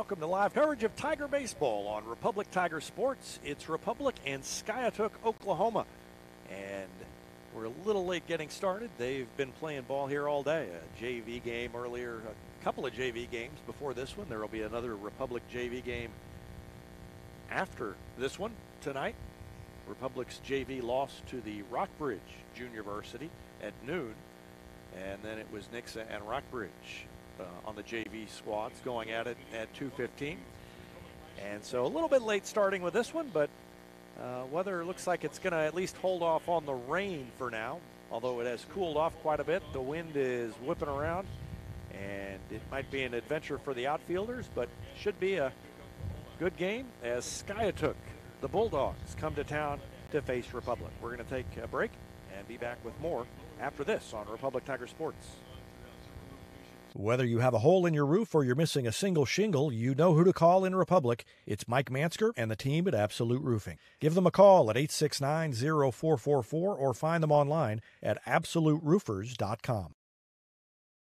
Welcome to live coverage of Tiger Baseball on Republic Tiger Sports. It's Republic and Skiatook, Oklahoma. And we're a little late getting started. They've been playing ball here all day. A JV game earlier, a couple of JV games before this one. There will be another Republic JV game after this one tonight. Republic's JV lost to the Rockbridge Junior Varsity at noon. And then it was Nixa and Rockbridge uh, on the JV squads going at it at 2:15. And so a little bit late starting with this one, but uh, weather looks like it's going to at least hold off on the rain for now. Although it has cooled off quite a bit, the wind is whipping around, and it might be an adventure for the outfielders, but should be a good game as Skiatook, the Bulldogs, come to town to face Republic. We're going to take a break and be back with more after this on Republic Tiger Sports. Whether you have a hole in your roof or you're missing a single shingle, you know who to call in Republic. It's Mike Mansker and the team at Absolute Roofing. Give them a call at 869 0444 or find them online at absoluteroofers.com.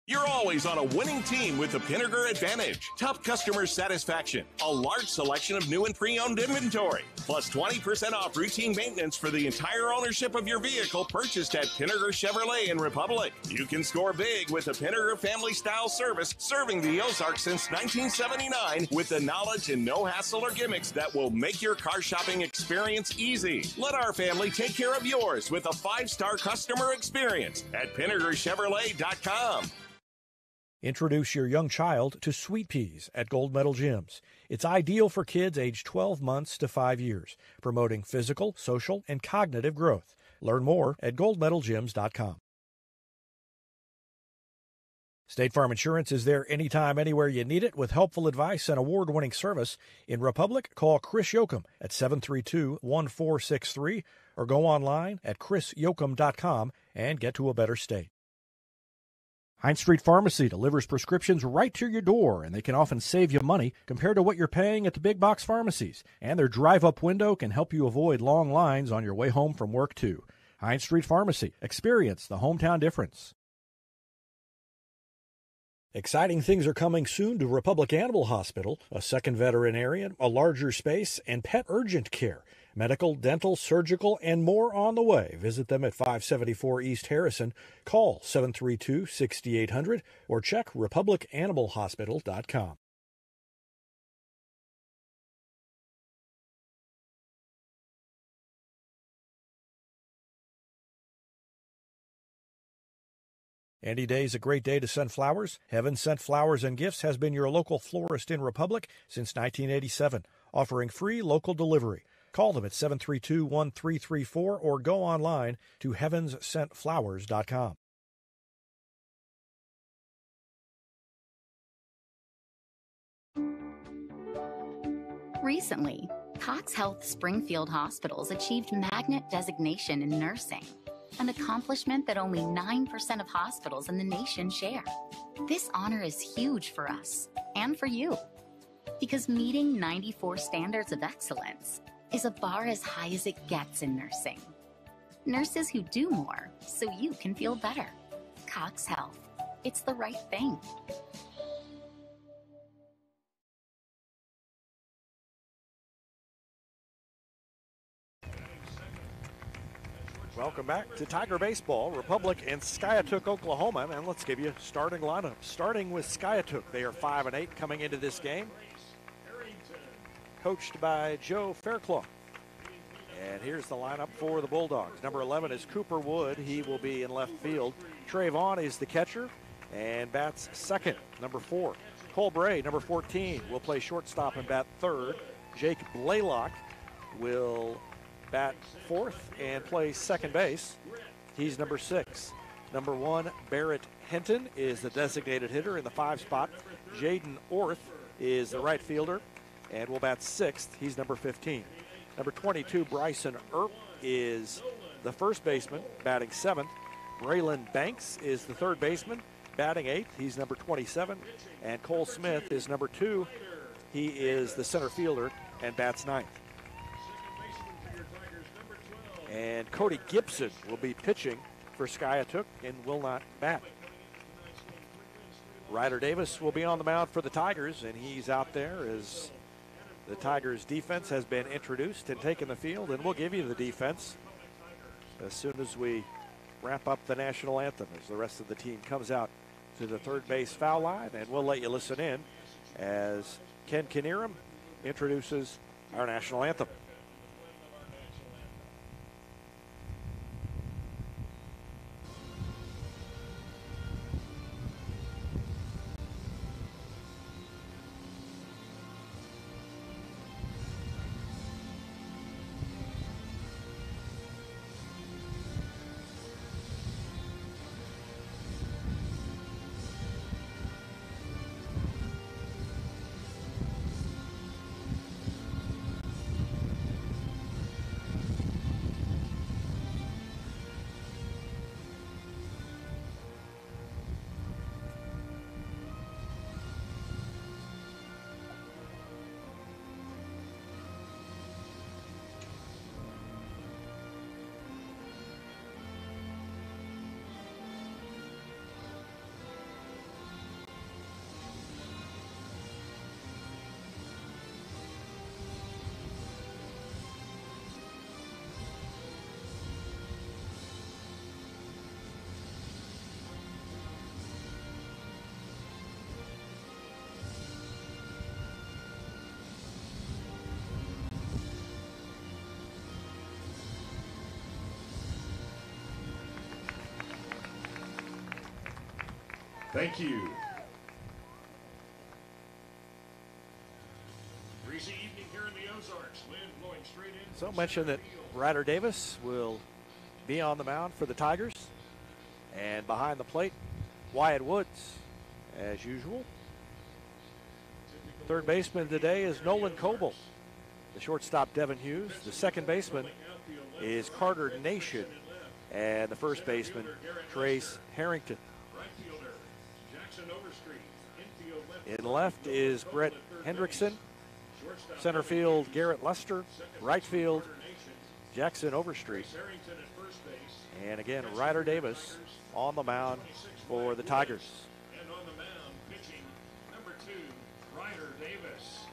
You're always on a winning team with the Pinegar Advantage. Top customer satisfaction, a large selection of new and pre owned inventory, plus 20% off routine maintenance for the entire ownership of your vehicle purchased at Pinegar Chevrolet in Republic. You can score big with the Pinegar family style service serving the Ozarks since 1979 with the knowledge and no hassle or gimmicks that will make your car shopping experience easy. Let our family take care of yours with a five star customer experience at PinegarChevrolet.com. Introduce your young child to Sweet Peas at Gold Medal Gyms. It's ideal for kids aged 12 months to 5 years, promoting physical, social, and cognitive growth. Learn more at goldmedalgyms.com. State Farm Insurance is there anytime, anywhere you need it with helpful advice and award winning service. In Republic, call Chris Yoakum at 732 1463 or go online at chrisyoakum.com and get to a better state. Hines Street Pharmacy delivers prescriptions right to your door, and they can often save you money compared to what you're paying at the big box pharmacies. And their drive up window can help you avoid long lines on your way home from work, too. Hines Street Pharmacy. Experience the hometown difference. Exciting things are coming soon to Republic Animal Hospital, a second veterinarian, a larger space, and pet urgent care. Medical, dental, surgical, and more on the way. Visit them at 574 East Harrison. Call 732 6800 or check republicanimalhospital.com. Any day is a great day to send flowers. Heaven Sent Flowers and Gifts has been your local florist in Republic since 1987, offering free local delivery. Call them at 732 1334 or go online to heavenssentflowers.com. Recently, Cox Health Springfield Hospitals achieved magnet designation in nursing, an accomplishment that only 9% of hospitals in the nation share. This honor is huge for us and for you because meeting 94 standards of excellence is a bar as high as it gets in nursing. Nurses who do more so you can feel better. Cox Health. It's the right thing. Welcome back to Tiger Baseball, Republic and Skiatook, Oklahoma. And let's give you starting lineup. Starting with Skiatook, they are 5 and 8 coming into this game. Coached by Joe Fairclough. And here's the lineup for the Bulldogs. Number 11 is Cooper Wood. He will be in left field. Trey Vaughn is the catcher and bats second. Number four, Cole Bray, number 14, will play shortstop and bat third. Jake Blaylock will bat fourth and play second base. He's number six. Number one, Barrett Hinton is the designated hitter in the five spot. Jaden Orth is the right fielder and will bat sixth. He's number 15. Number 22, Bryson Earp is the first baseman, batting seventh. Braylon Banks is the third baseman, batting eighth. He's number 27. And Cole Smith is number two. He is the center fielder and bats ninth. And Cody Gibson will be pitching for Skiatook and will not bat. Ryder Davis will be on the mound for the Tigers, and he's out there as the Tigers defense has been introduced and taken the field, and we'll give you the defense as soon as we wrap up the national anthem as the rest of the team comes out to the third base foul line, and we'll let you listen in as Ken Knierim introduces our national anthem. Thank you. Breezy evening here in the Ozarks. Wind blowing straight in. So mention that Ryder Davis will be on the mound for the Tigers. And behind the plate, Wyatt Woods, as usual. Third baseman today is Nolan Coble. The shortstop, Devin Hughes. The second baseman is Carter Nation. And the first baseman, Trace Harrington. In left is Brett Hendrickson. Center field, Garrett Lester. Right field, Jackson Overstreet. And again, Ryder Davis on the mound for the Tigers. And on the mound, pitching number two, Ryder Davis.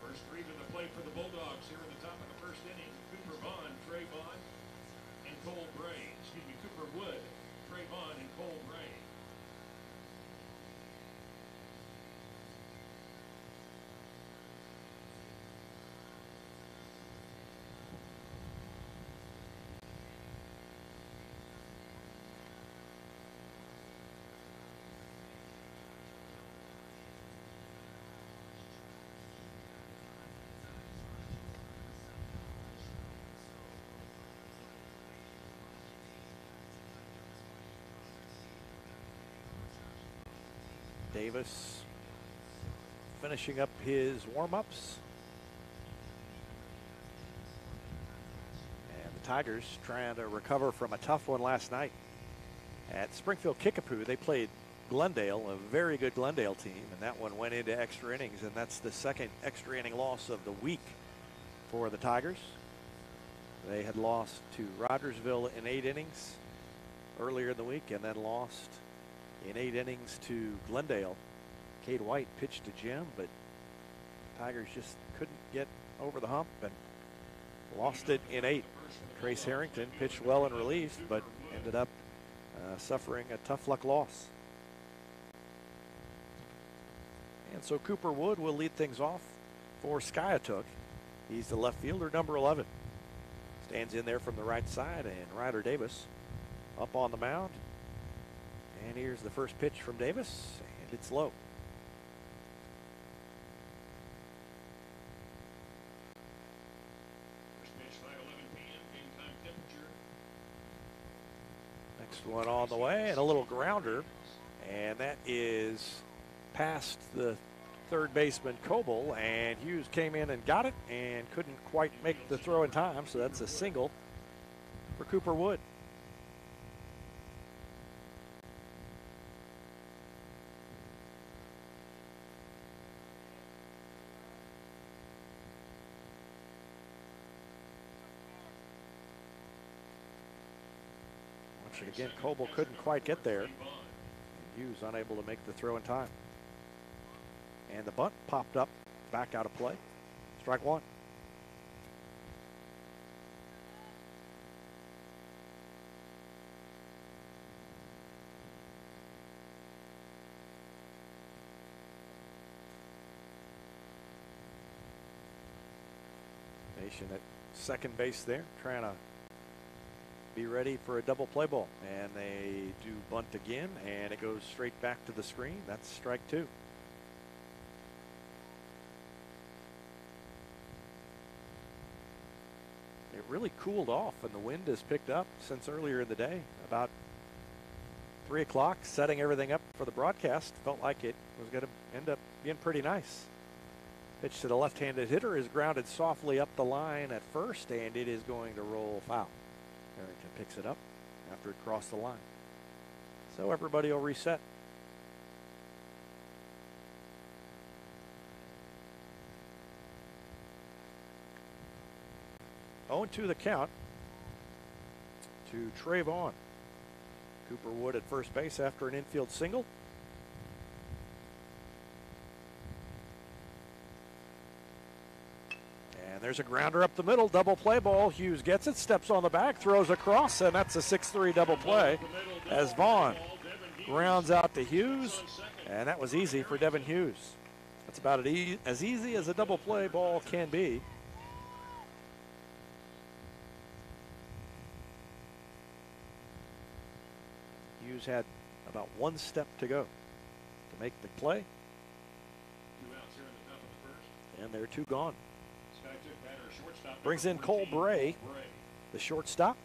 First three to the plate for the Bulldogs here in the top of the first inning. Cooper Vaughn, Trey Vaughn, and Cole Bray. Excuse me, Cooper Wood, Trey Vaughn, and Cole Bray. Davis finishing up his warm-ups. And the Tigers trying to recover from a tough one last night at Springfield Kickapoo. They played Glendale, a very good Glendale team, and that one went into extra innings, and that's the second extra inning loss of the week for the Tigers. They had lost to Rogersville in eight innings earlier in the week and then lost in eight innings to Glendale. Cade White pitched to Jim, but Tigers just couldn't get over the hump and lost it in eight. Trace Harrington pitched well in relief, but ended up uh, suffering a tough luck loss. And so Cooper Wood will lead things off for Skiatook. He's the left fielder, number 11. Stands in there from the right side, and Ryder Davis up on the mound. And here's the first pitch from Davis, and it's low. First pitch, 5:11 p.m. Game time temperature. Next one on the way, and a little grounder, and that is past the third baseman Coble, and Hughes came in and got it and couldn't quite make the throw in time, so that's a single for Cooper Wood. And again, Coble couldn't quite get there. And Hughes unable to make the throw in time. And the bunt popped up, back out of play. Strike one. Nation at second base there, trying to be ready for a double play ball. And they do bunt again, and it goes straight back to the screen. That's strike two. It really cooled off, and the wind has picked up since earlier in the day. About three o'clock, setting everything up for the broadcast. Felt like it was going to end up being pretty nice. Pitch to the left-handed hitter is grounded softly up the line at first, and it is going to roll foul. Picks it up after it crossed the line. So everybody will reset. Oh, to the count to Trey Vaughn. Cooper Wood at first base after an infield single. And there's a grounder up the middle, double play ball. Hughes gets it, steps on the back, throws across, and that's a 6 3 double play as Vaughn grounds out to Hughes. And that was easy for Devin Hughes. That's about as easy as a double play ball can be. Hughes had about one step to go to make the play, and they're two gone. Skiatook batter, shortstop. Brings in Cole Bray. The shortstop.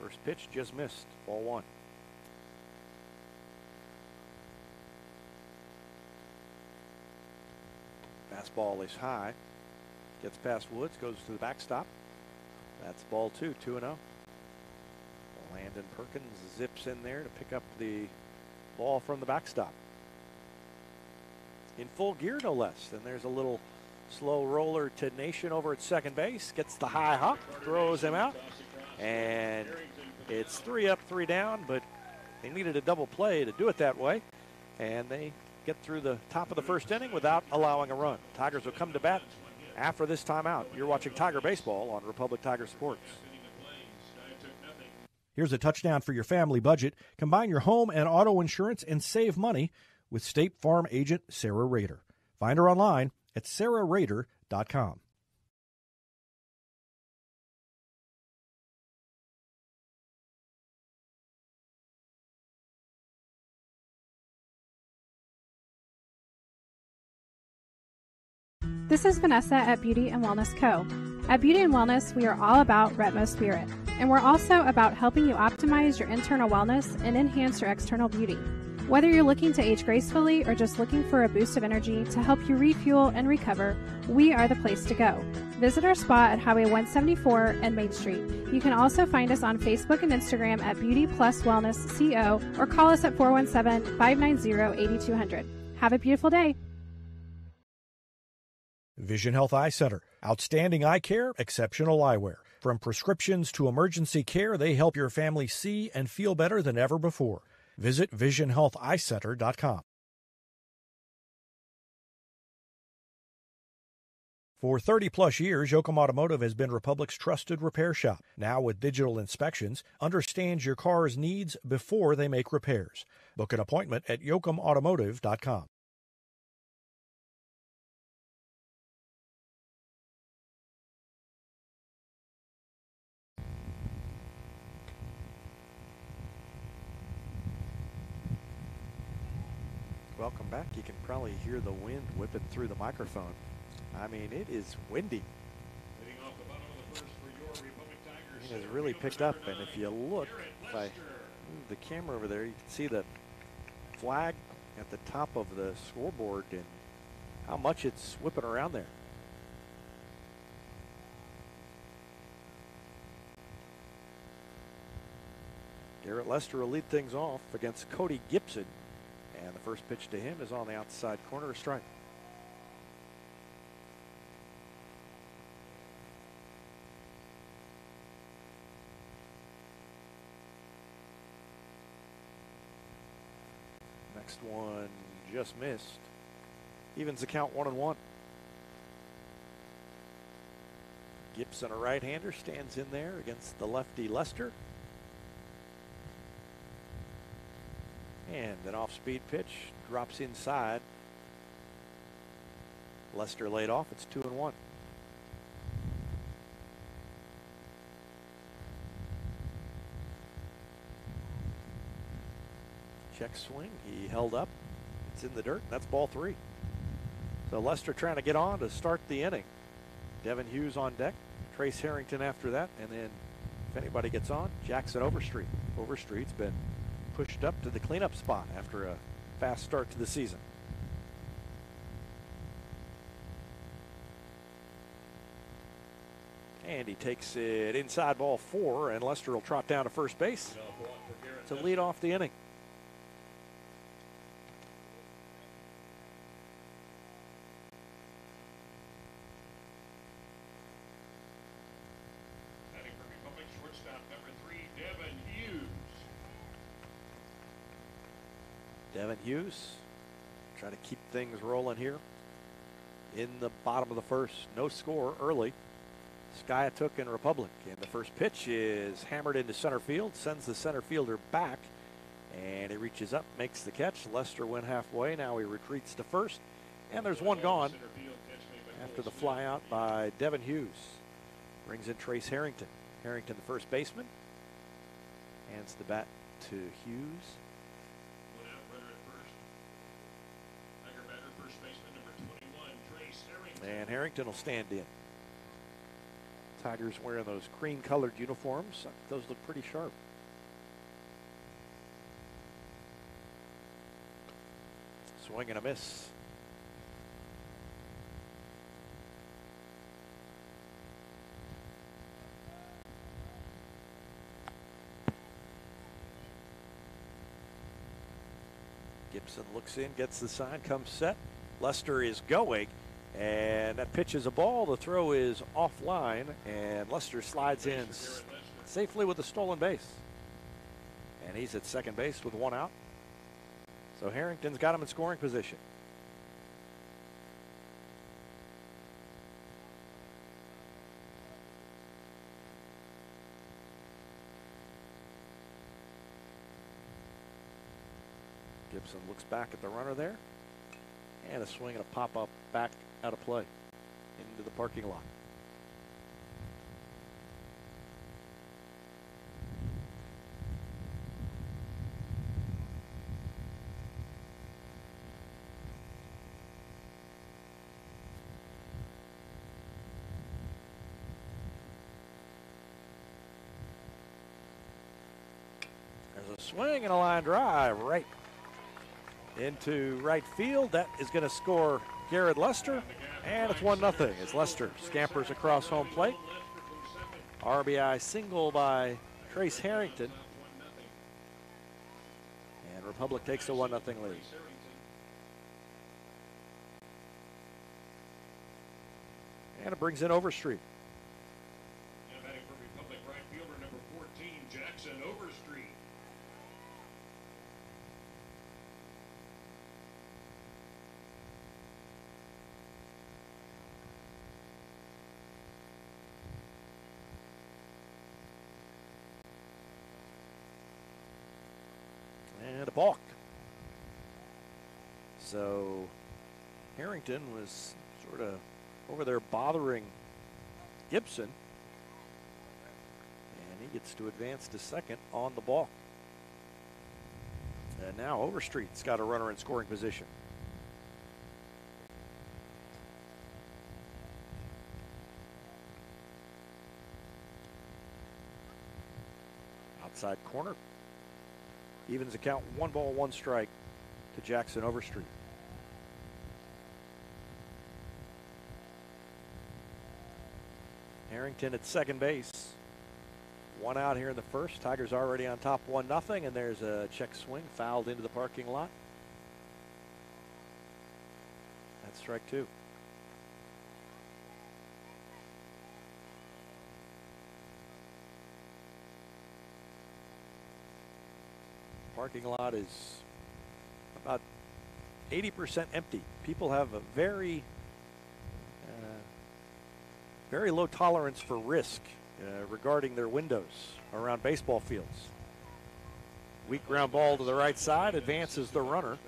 First pitch just missed. Ball one. Fastball is high. Gets past Woods, goes to the backstop. That's ball two, 2 0. Landon Perkins zips in there to pick up the ball from the backstop. In full gear, no less. And there's a little slow roller to Nation over at second base. Gets the high hop, throws him out. And it's three up, three down, but they needed a double play to do it that way. And they get through the top of the first inning without allowing a run. Tigers will come to bat after this timeout. You're watching Tiger Baseball on Republic Tiger Sports. Here's a touchdown for your family budget. Combine your home and auto insurance and save money with State Farm agent Sarah Rader. Find her online at sarahrader.com. This is Vanessa at Beauty and Wellness Co. At Beauty and Wellness, we are all about Retmo Spirit, and we're also about helping you optimize your internal wellness and enhance your external beauty. Whether you're looking to age gracefully or just looking for a boost of energy to help you refuel and recover, we are the place to go. Visit our spa at Highway 174 and Main Street. You can also find us on Facebook and Instagram at Beauty Plus Wellness CO or call us at 417 590 8200. Have a beautiful day. Vision Health Eye Center. Outstanding eye care, exceptional eyewear. From prescriptions to emergency care, they help your family see and feel better than ever before. Visit visionhealtheyecenter.com. For 30 plus years, Yoakum Automotive has been Republic's trusted repair shop. Now with digital inspections, understands your car's needs before they make repairs. Book an appointment at yoakumautomotive.com. Welcome back. You can probably hear the wind whipping through the microphone. I mean, it is windy. Leading off the bottom of the first for your Republic Tigers. It has really picked up, and if you look, if I move the camera over there, you can see the flag at the top of the scoreboard and how much it's whipping around there. Garrett Lester will lead things off against Cody Gibson. And the first pitch to him is on the outside corner, a strike. Next one just missed. Evens the count one and one. Gibson, a right-hander, stands in there against the lefty Lester. And an off speed pitch drops inside. Lester laid off. It's two and one. Check swing. He held up. It's in the dirt. That's ball three. So Lester trying to get on to start the inning. Devin Hughes on deck. Trace Harrington after that. And then if anybody gets on, Jackson Overstreet. Overstreet's been pushed up to the cleanup spot after a fast start to the season. And he takes it inside ball four, and Lester will trot down to first base to lead off the inning. Batting for Republic, shortstop number three, Devin Hughes. Devin Hughes trying to keep things rolling here in the bottom of the first. No score early. Skiatook and Republic. And the first pitch is hammered into center field, sends the center fielder back, and he reaches up, makes the catch. Lester went halfway. Now he retreats to first, and there's one gone after the Cole fly out by Devin Hughes. Brings in Trace Harrington. Harrington, the first baseman, hands the bat to Hughes. And Harrington will stand in. Tigers wearing those cream colored uniforms. Those look pretty sharp. Swing and a miss. Gibson looks in, gets the sign, comes set. Lester is going, and that pitch is a ball. The throw is offline, and Lester slides in safely with a stolen base. And he's at second base with one out. So Harrington's got him in scoring position. Gibson looks back at the runner there. And a swing and a pop up back out of play into the parking lot. Swing and a line drive right into right field. That is going to score Garrett Lester, and it's one nothing as Lester scampers across home plate. RBI single by Trace Harrington, and Republic takes a one nothing lead. And it brings in Overstreet. Now batting for Republic, right fielder number 14, Jackson Overstreet. and a balk. So Harrington was sort of over there bothering Gibson. And he gets to advance to second on the ball. And now Overstreet's got a runner in scoring position. Outside corner. Evens account one ball, one strike to Jackson Overstreet. Harrington at second base. One out here in the first. Tigers already on top one nothing, and there's a check swing fouled into the parking lot. That's strike two. Parking lot is 80% empty. People have a very, uh, very low tolerance for risk uh, regarding their windows around baseball fields. Weak ground ball to the right side advances the runner.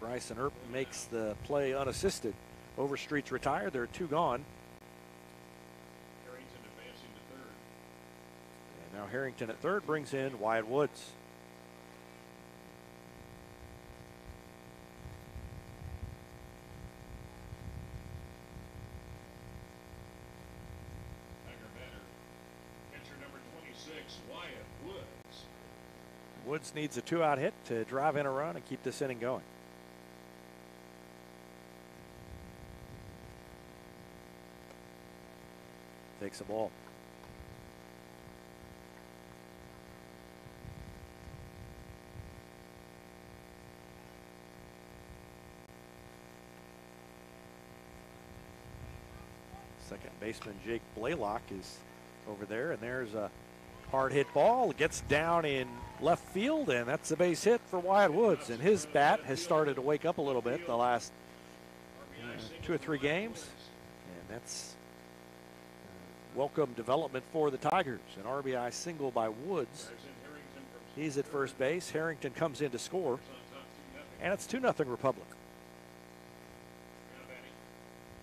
Bryson Earp makes the play unassisted. Overstreet's retired. There are two gone. Harrington advancing to third. And now Harrington at third brings in Wyatt Woods. Tiger batter. Catcher number 26, Wyatt Woods. Needs a two out hit to drive in a run and keep this inning going. Takes a ball. Second baseman Jake Blaylock is over there, and there's a hard hit ball. Gets down in left field, and that's a base hit for Wyatt Woods. And his bat has started to wake up a little bit the last uh, two or three games, and that's uh, welcome development for the Tigers. An RBI single by Woods. He's at first base. Harrington comes in to score, on top 2 nothing. and it's 2 0 Republic.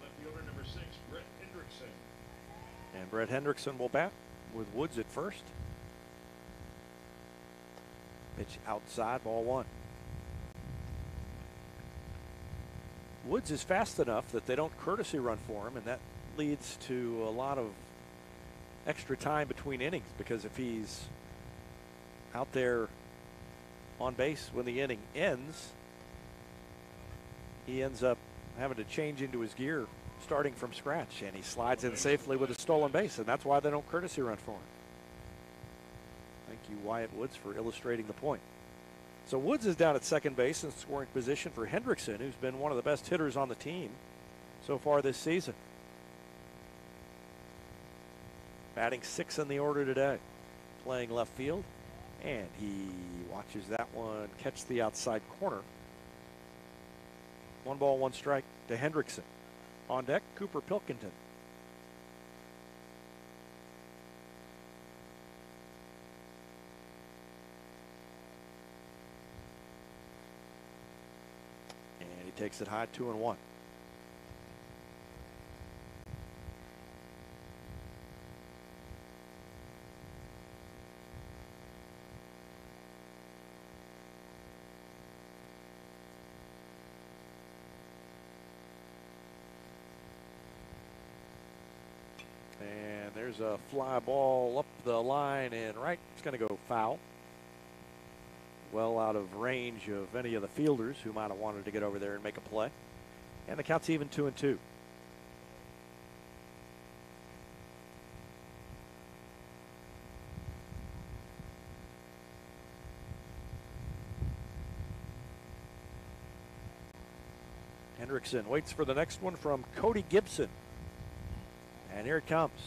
Left fielder number 6, Brett Hendrickson. And Brett Hendrickson will bat with Woods at first. Pitch outside, ball one. Woods is fast enough that they don't courtesy run for him, and that leads to a lot of extra time between innings because if he's out there on base when the inning ends, he ends up having to change into his gear starting from scratch, and he slides in safely with a stolen base, and that's why they don't courtesy run for him. You, Wyatt Woods, for illustrating the point. So Woods is down at second base in scoring position for Hendrickson, who's been one of the best hitters on the team so far this season. Batting six in the order today, playing left field, and he watches that one catch the outside corner. One ball, one strike to Hendrickson. On deck, Cooper Pilkington. Takes it high, two and one. And there's a fly ball up the line and right. It's going to go foul. Well out of range of any of the fielders who might have wanted to get over there and make a play. And the count's even two and two. Hendrickson waits for the next one from Cody Gibson. And here it comes.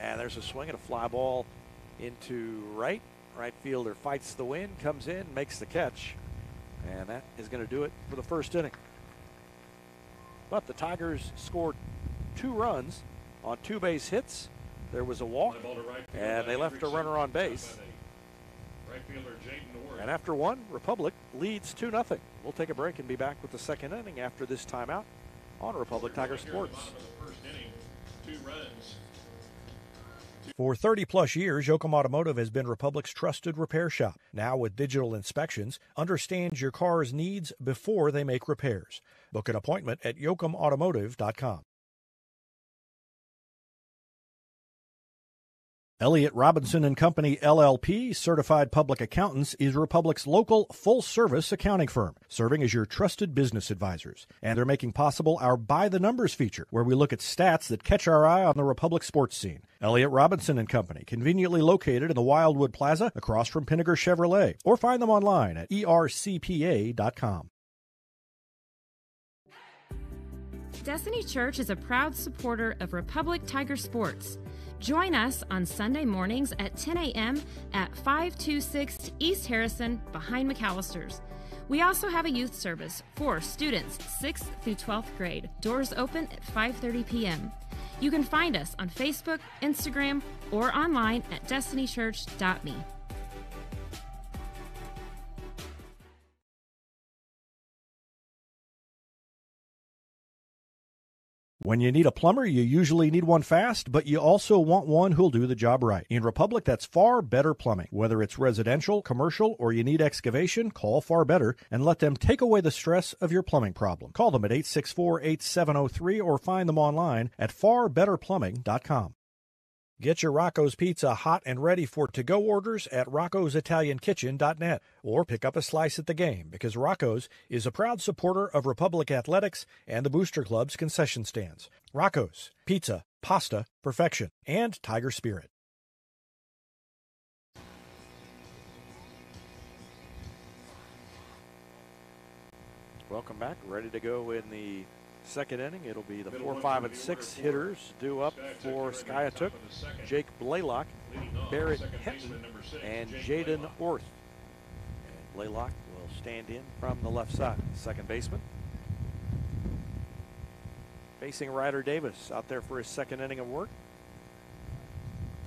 And there's a swing and a fly ball into right. Right fielder fights the wind, comes in, makes the catch. And that is going to do it for the first inning. But the Tigers scored two runs on two base hits. There was a walk, and they left a runner on base. And after one, Republic leads 2 0. We'll take a break and be back with the second inning after this timeout on Republic Tiger Sports. two runs. For 30 plus years, Yoakum Automotive has been Republic's trusted repair shop. Now, with digital inspections, understands your car's needs before they make repairs. Book an appointment at yoakumautomotive.com. Elliott Robinson and Company LLP, certified public accountants, is Republic's local full-service accounting firm, serving as your trusted business advisors. And they're making possible our By the Numbers feature, where we look at stats that catch our eye on the Republic sports scene. Elliott Robinson and Company, conveniently located in the Wildwood Plaza across from Pinegar Chevrolet, or find them online at ercpa.com. Destiny Church is a proud supporter of Republic Tiger Sports. Join us on Sunday mornings at 10 a.m. at 526 East Harrison behind McAllister's. We also have a youth service for students 6th through 12th grade. Doors open at 5:30 p.m. You can find us on Facebook, Instagram, or online at destinychurch.me. When you need a plumber, you usually need one fast, but you also want one who'll do the job right. In Republic, that's Far Better Plumbing. Whether it's residential, commercial, or you need excavation, call Far Better and let them take away the stress of your plumbing problem. Call them at 864 8703 or find them online at farbetterplumbing.com. Get your Rocco's Pizza hot and ready for to go orders at rocco'sitaliankitchen.net or pick up a slice at the game because Rocco's is a proud supporter of Republic Athletics and the Booster Club's concession stands. Rocco's, pizza, pasta, perfection, and Tiger Spirit. Welcome back. Ready to go in the second inning. It'll be the four, five, and six hitters due up for Skiatook. Jake Blaylock, Barrett Hinton, and Jaden Orth. And Blaylock will stand in from the left side. Second baseman. Facing Ryder Davis out there for his second inning of work.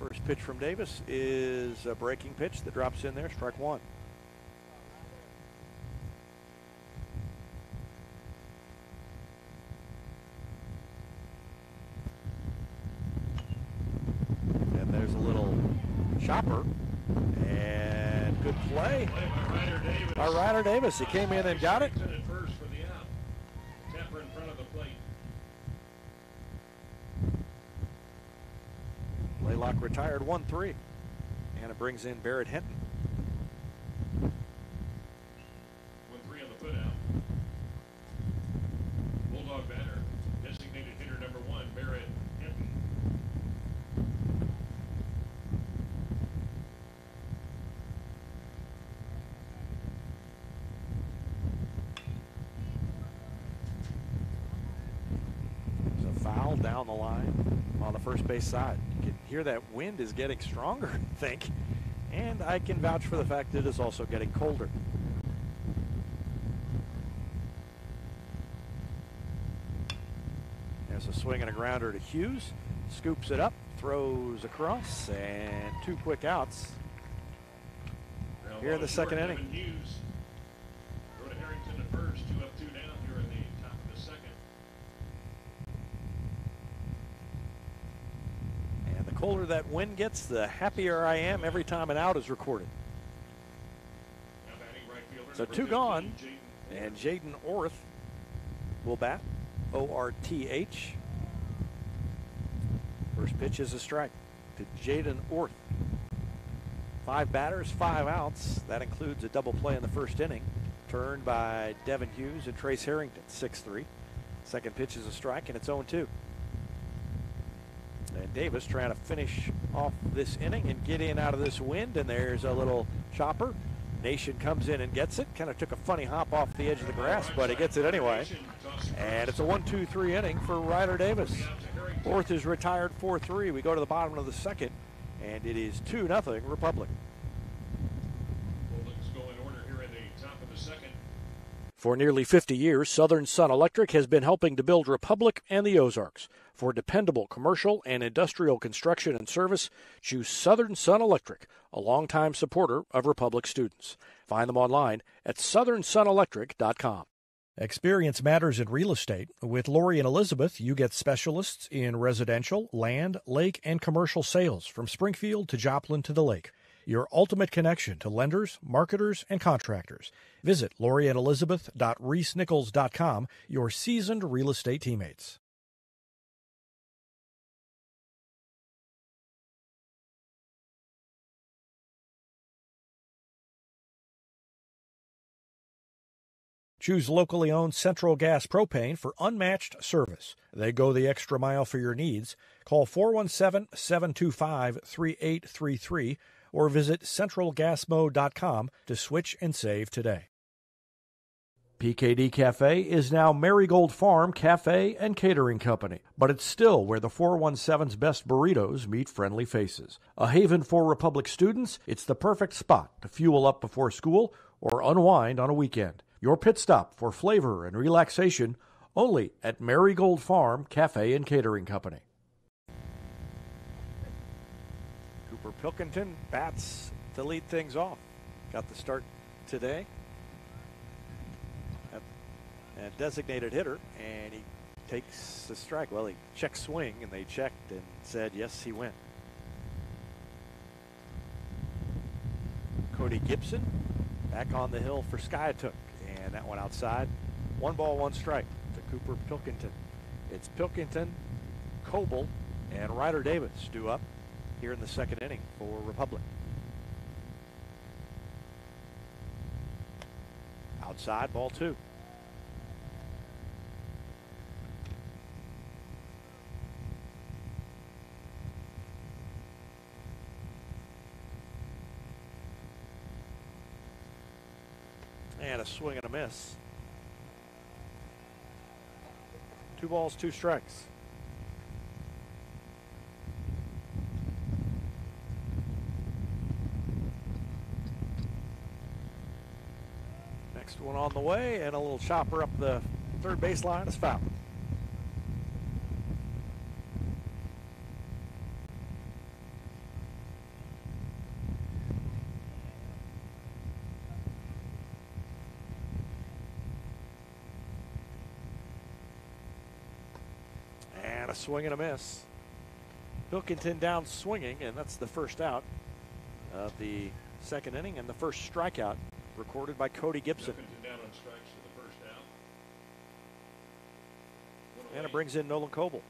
First pitch from Davis is a breaking pitch that drops in there, strike one. And there's a little chopper. And good play by Ryder Davis. He came in and got it. Blaylock retired 1 3. And it brings in Barrett Hinton. One three on the put out. Bulldog batter. Designated hitter number one, Barrett Hinton. There's a foul down the line on the first base side. You can hear that wind is getting stronger, I think. And I can vouch for the fact that it is also getting colder. There's a swing and a grounder to Hughes. Scoops it up, throws across, and two quick outs. Here in the second inning. Devin Hughes. Throw to Harrington at first, two up, two down here in the top of the second. And the colder that wind gets, the happier I am every time an out is recorded. So two gone, and Jaden Orth will bat. O R T H. First pitch is a strike to Jaden Orth. Five batters, five outs. That includes a double play in the first inning, turned by Devin Hughes and Trace Harrington, 6 3. Second pitch is a strike, and it's 0 2. And Davis trying to finish off this inning and get in out of this wind. And there's a little chopper. Nation comes in and gets it. Kind of took a funny hop off the edge of the grass, but he gets it anyway. And it's a 1 2 3 inning for Ryder Davis. Fourth is retired 4 3. We go to the bottom of the second, and it is 2 0 Republic. Bulldogs go in order here in the top of the second. For nearly 50 years, Southern Sun Electric has been helping to build Republic and the Ozarks. For dependable commercial and industrial construction and service, choose Southern Sun Electric, a longtime supporter of Republic students. Find them online at southernsunelectric.com. Experience matters in real estate. With Lori and Elizabeth, you get specialists in residential, land, lake, and commercial sales from Springfield to Joplin to the lake. Your ultimate connection to lenders, marketers, and contractors. Visit loriandelizabeth.reecenichols.com, your seasoned real estate teammates. Choose locally owned Central Gas Propane for unmatched service. They go the extra mile for your needs. Call 417 725 3833 or visit centralgasmo.com to switch and save today. PKD Cafe is now Marigold Farm Cafe and Catering Company, but it's still where the 417's best burritos meet friendly faces. A haven for Republic students, it's the perfect spot to fuel up before school or unwind on a weekend. Your pit stop for flavor and relaxation only at Marigold Farm Cafe and Catering Company. Cooper Pilkington bats to lead things off. Got the start today. And designated hitter, and he takes the strike. Well, he checked swing, and they checked and said, yes, he went. Cody Gibson back on the hill for Skiatook, and that one outside. One ball, one strike to Cooper Pilkington. It's Pilkington, Coble, and Ryder Davis due up here in the second inning for Republic. Outside, ball two. And a swing and a miss. Two balls, two strikes. Next one on the way, and a little chopper up the third baseline is foul. And a swing and a miss. Pilkington down swinging, and that's the first out of the second inning and the first strikeout recorded by Cody Gibson. Pilkington down on strikes for the first out. One And it brings in Nolan Coble.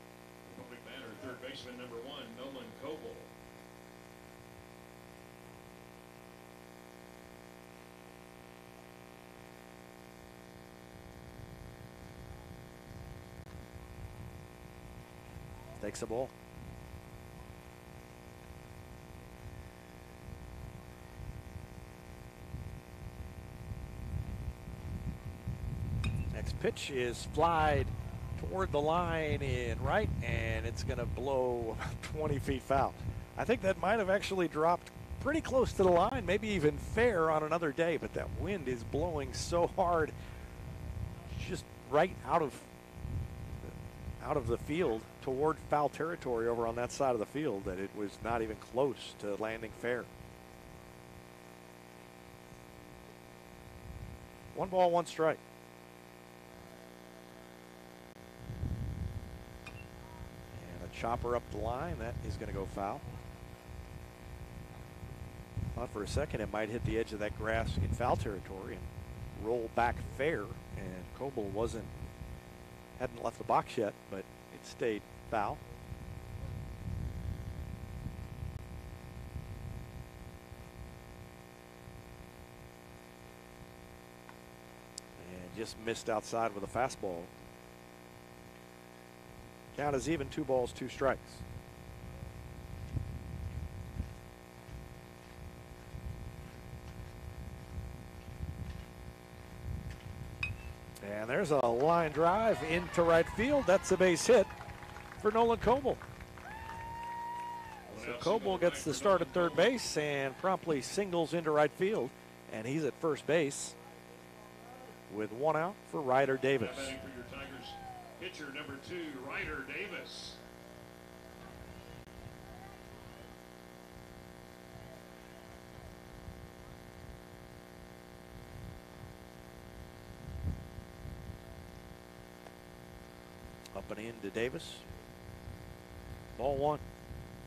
Big batter, third baseman number one, Nolan Coble. Takes a ball. Next pitch is flied toward the line in right, and it's going to blow 20 feet foul. I think that might have actually dropped pretty close to the line, maybe even fair on another day, but that wind is blowing so hard, just right out of out of the field toward foul territory over on that side of the field that it was not even close to landing fair. One ball, one strike. And a chopper up the line. That is going to go foul. Thought for a second it might hit the edge of that grass in foul territory and roll back fair. And Coble wasn't hadn't left the box yet, but it stayed foul. And just missed outside with a fastball. Count is even two balls, two strikes. And there's a line drive into right field. That's a base hit for Nolan Coble. So Coble gets the start at third base and promptly singles into right field. And he's at first base with one out for Ryder Davis. Now batting for your Tigers, pitcher number two, Ryder Davis. Up and in to Davis. Ball one.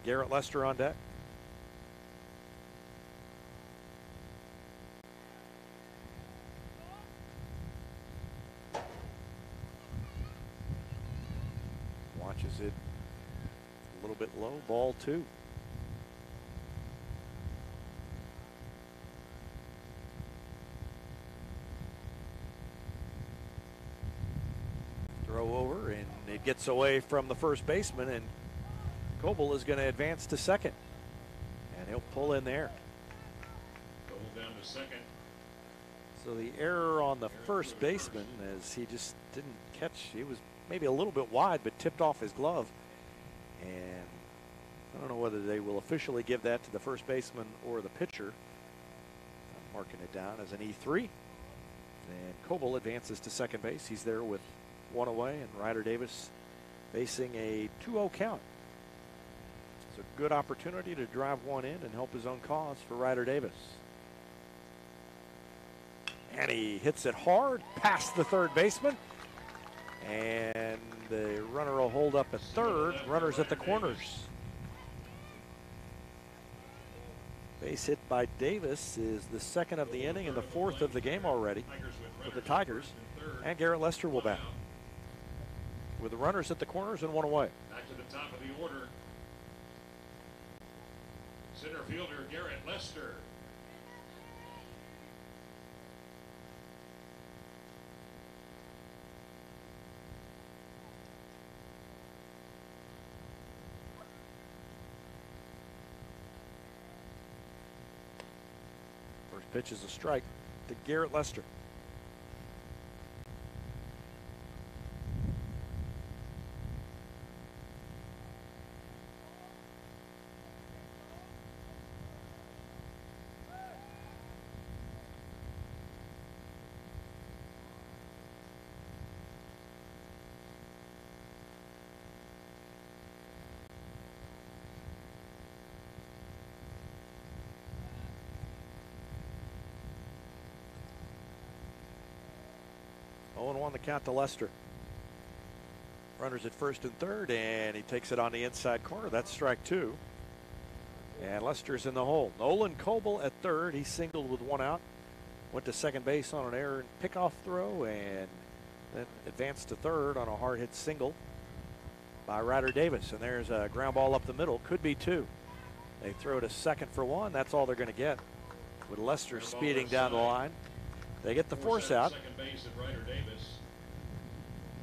Garrett Lester on deck. Watches it a little bit low. Ball two. Throw over, and it gets away from the first baseman, and Coble is going to advance to second. And he'll pull in there. Coble down to second. So the error on the first baseman as he just didn't catch. He was maybe a little bit wide, but tipped off his glove. And I don't know whether they will officially give that to the first baseman or the pitcher. I'm marking it down as an E3. And Coble advances to second base. He's there with one away, and Ryder Davis facing a 2 0 count. It's a good opportunity to drive one in and help his own cause for Ryder Davis. And he hits it hard past the third baseman. And the runner will hold up at third. Runners at the corners. Base hit by Davis is the second of the inning and the fourth of the game already with the Tigers. And Garrett Lester will bat. With the runners at the corners and one away. Back to the top of the order. Center fielder Garrett Lester. Pitch is a strike to Garrett Lester. 1 the count to Lester. Runners at first and third, and he takes it on the inside corner. That's strike two. And Lester's in the hole. Nolan Coble at third. He singled with one out. Went to second base on an error and pickoff throw, and then advanced to third on a hard hit single by Ryder Davis. And there's a ground ball up the middle. Could be two. They throw it to second for one. That's all they're going to get. With Lester speeding down the line. They get the force out. Second base at Ryder Davis.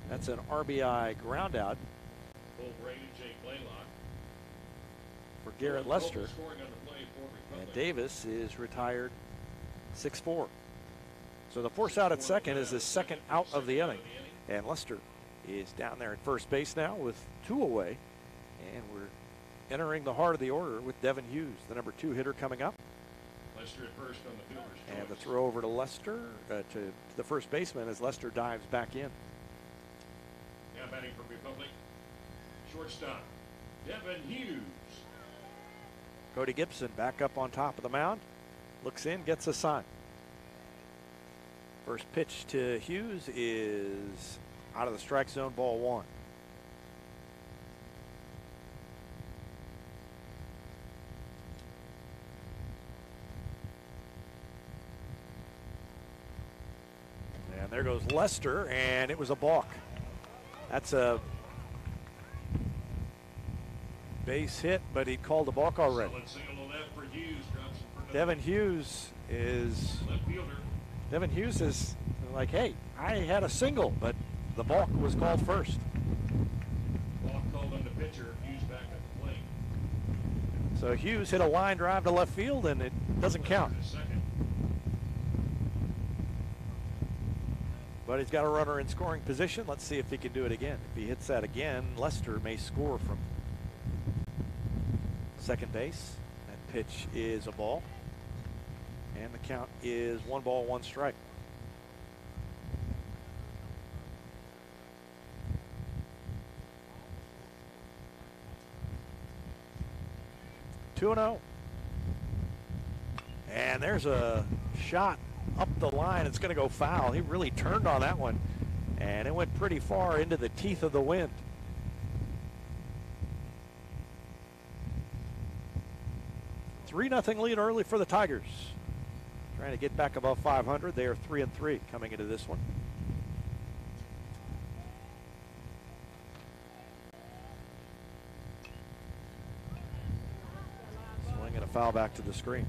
That's an RBI ground out Cole Brady, Jake Blaylock. for Garrett Lester. Scoring on the play for And Davis is retired 6 4. So the force out at second is his second out of the inning. And Lester is down there at first base now with two away. And we're entering the heart of the order with Devin Hughes, the number two hitter coming up. Lester at first on the fielder's And the throw over to Lester, uh, to the first baseman as Lester dives back in. Batting for Republic. Shortstop, Devin Hughes. Cody Gibson back up on top of the mound. Looks in, gets a sign. First pitch to Hughes is out of the strike zone, ball one. And there goes Lester, and it was a balk. That's a base hit, but he called the balk already. Solid single to left for Hughes. Drops him for another. Devin Hughes is Devin Hughes is like, hey, I had a single, but the balk was called first. Ball called on the pitcher. Hughes back at the plate. So Hughes hit a line drive to left field, and it doesn't count. To second. But he's got a runner in scoring position. Let's see if he can do it again. If he hits that again, Lester may score from second base. That pitch is a ball. And the count is one ball, one strike. Two and zero. And there's a shot up the line. It's going to go foul. He really turned on that one, and it went pretty far into the teeth of the wind. Three nothing lead early for the Tigers. Trying to get back above 500. They are three and three coming into this one. Swing and a foul back to the screen.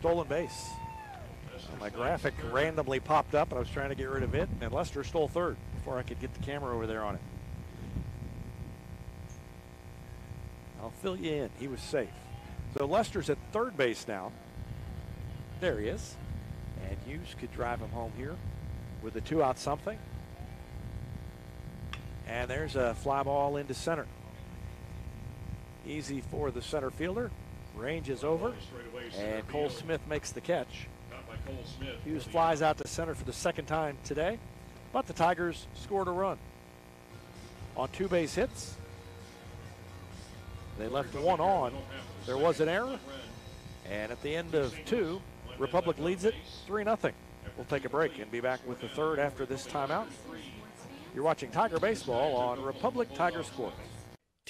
Stolen base. My graphic randomly popped up, and I was trying to get rid of it, and Lester stole third before I could get the camera over there on it. I'll fill you in. He was safe. So Lester's at third base now. There he is. And Hughes could drive him home here with a two out something. And there's a fly ball into center. Easy for the center fielder. Range is over. And Cole Smith makes the catch. Hughes flies out to center for the second time today. But the Tigers scored a run on two base hits. They left one on. There was an error. And at the end of two, Republic leads it 3 0. We'll take a break and be back with the third after this timeout. You're watching Tiger Baseball on Republic Tiger Sports.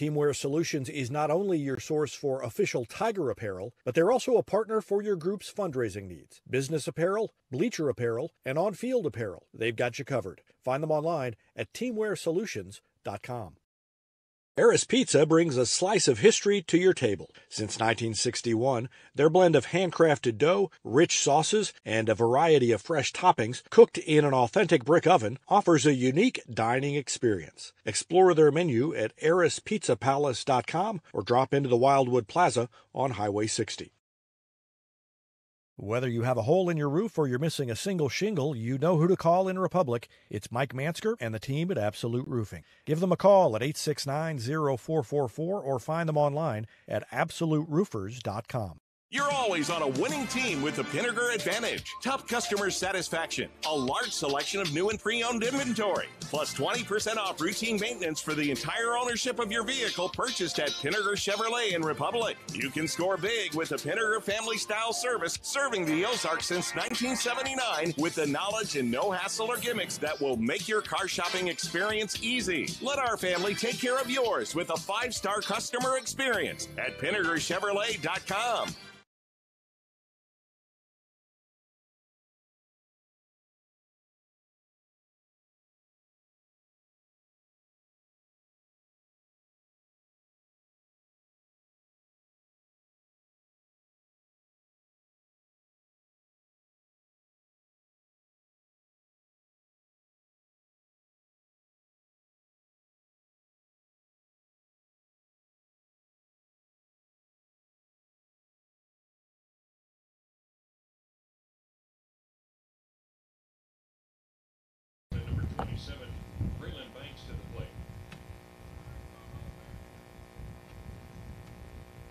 Teamwear Solutions is not only your source for official Tiger apparel, but they're also a partner for your group's fundraising needs. Business apparel, bleacher apparel, and on field apparel. They've got you covered. Find them online at teamwearsolutions.com. Eris Pizza brings a slice of history to your table. Since 1961, their blend of handcrafted dough, rich sauces, and a variety of fresh toppings cooked in an authentic brick oven offers a unique dining experience. Explore their menu at erispizzapalace.com or drop into the Wildwood Plaza on Highway 60. Whether you have a hole in your roof or you're missing a single shingle, you know who to call in Republic. It's Mike Mansker and the team at Absolute Roofing. Give them a call at 869 0444 or find them online at absoluteroofers.com. You're always on a winning team with the Pinegar Advantage. Top customer satisfaction, a large selection of new and pre owned inventory, plus 20% off routine maintenance for the entire ownership of your vehicle purchased at Pinegar Chevrolet in Republic. You can score big with the Pinegar family style service serving the Ozarks since 1979 with the knowledge and no hassle or gimmicks that will make your car shopping experience easy. Let our family take care of yours with a five star customer experience at PinegarChevrolet.com.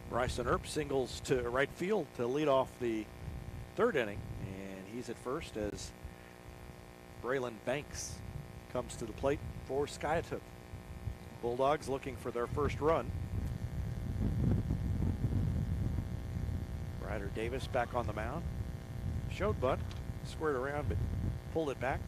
Bryson Earp singles to right field to lead off the third inning, and he's at first as Braylon Banks comes to the plate for Skiatook. Bulldogs looking for their first run. Ryder Davis back on the mound. Showed bunt, squared around, but pulled it back.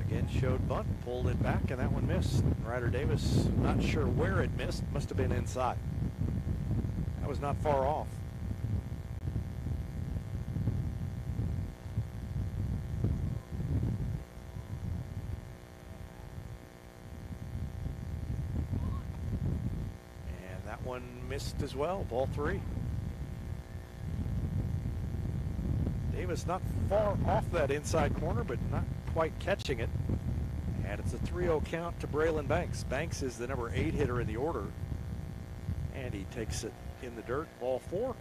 Again, showed bunt, pulled it back, and that one missed. Ryder Davis, not sure where it missed, must have been inside. That was not far off. And that one missed as well, ball three. Davis not far off that inside corner, but not quite catching it. And it's a 3-0 count to Braylon Banks. Banks is the number eight hitter in the order. And he takes it in the dirt, ball four.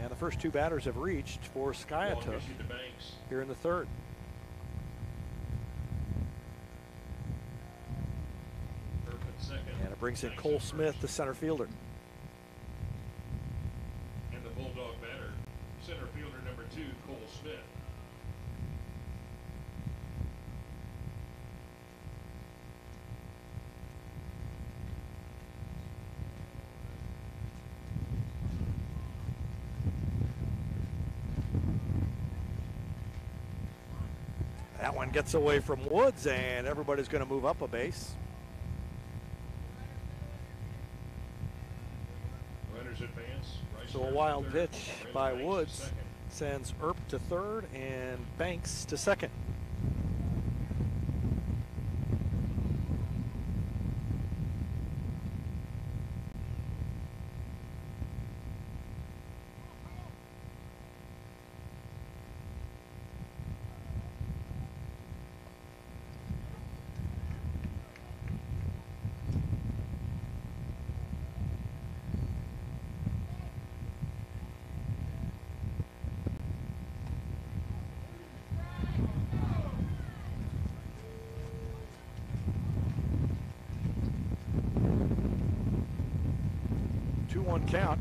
And the first two batters have reached for Ball Skiatook issued to Banks. here in the third. Earp at second. And it brings in Cole Smith, the center fielder. And the Bulldog batter, center fielder number two, Cole Smith. One gets away from Woods, and everybody's going to move up a base. Runners advance. So a wild pitch by Woods sends Earp to third and Banks to second. one count.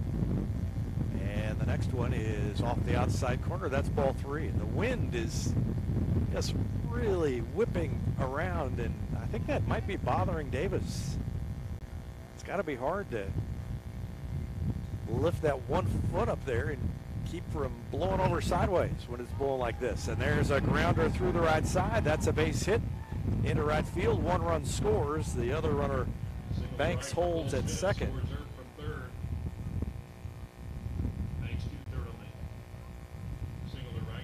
And the next one is off the outside corner. That's ball three. And the wind is just really whipping around, and I think that might be bothering Davis. It's got to be hard to lift that one foot up there and keep from blowing over sideways when it's blowing like this. And there's a grounder through the right side. That's a base hit into right field. One run scores. The other runner, Banks, holds at second. scores third from third. Banks to third on the single to right.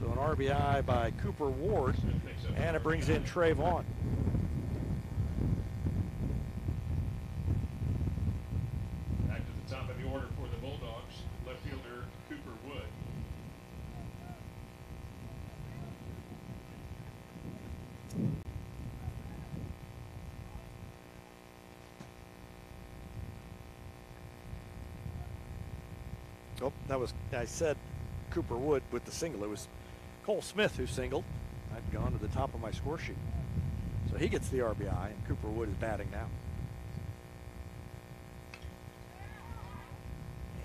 So an RBI by Cooper Ward, Smith picks up and it brings in Vaughn. Back to the top of the order for the Bulldogs, left fielder Cooper Wood. Oh, that was, I said Cooper Wood with the single. It was Cole Smith who singled. I'd gone to the top of my score sheet. So he gets the RBI, and Cooper Wood is batting now.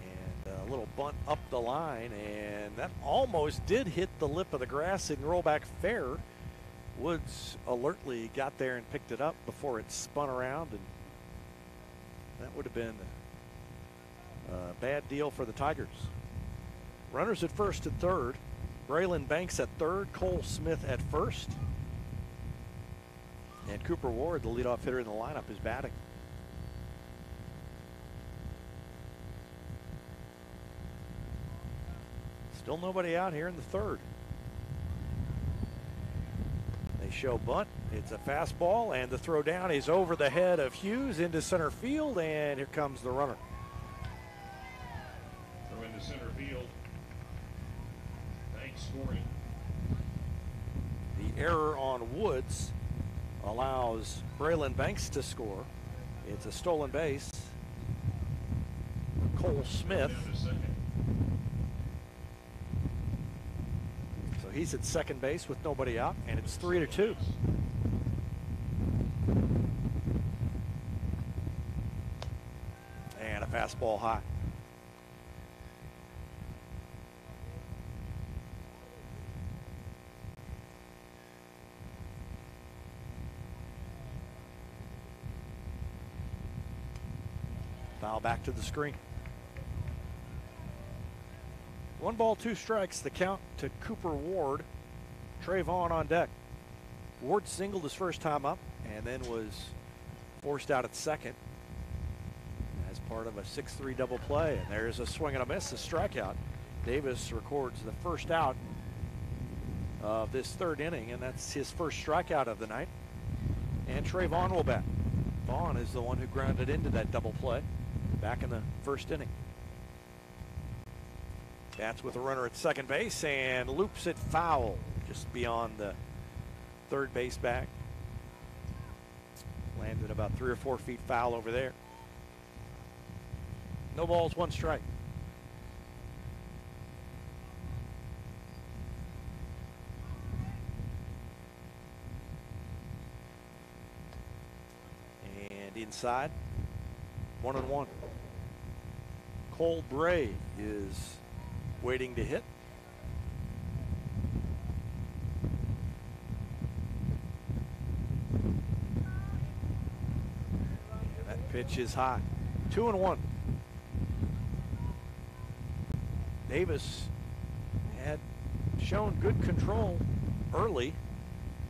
And a little bunt up the line, and that almost did hit the lip of the grass and roll back fair. Woods alertly got there and picked it up before it spun around, and that would have been a bad deal for the Tigers. Runners at first and third. Braylon Banks at third. Cole Smith at first. And Cooper Ward, the leadoff hitter in the lineup, is batting. Still nobody out here in the third. They show bunt. It's a fastball, and the throw down is over the head of Hughes into center field, and here comes the runner. Throw into center field. Banks scoring. The error on Woods allows Braylon Banks to score. It's a stolen base. Cole Smith. So he's at second base with nobody out, and it's three to two. And a fastball high. Foul back to the screen. One ball, two strikes, the count to Cooper Ward. Trey Vaughn on deck. Ward singled his first time up and then was forced out at second as part of a 6 3 double play. And there's a swing and a miss, a strikeout. Davis records the first out of this third inning, and that's his first strikeout of the night. And Trey Vaughn will bat. Vaughn is the one who grounded into that double play back in the first inning. Bats with a runner at second base and loops it foul just beyond the third base bag. Landed about three or four feet foul over there. No balls, one strike. And inside, one and one. Cole Bray is waiting to hit. That pitch is high. Two and one. Davis had shown good control early,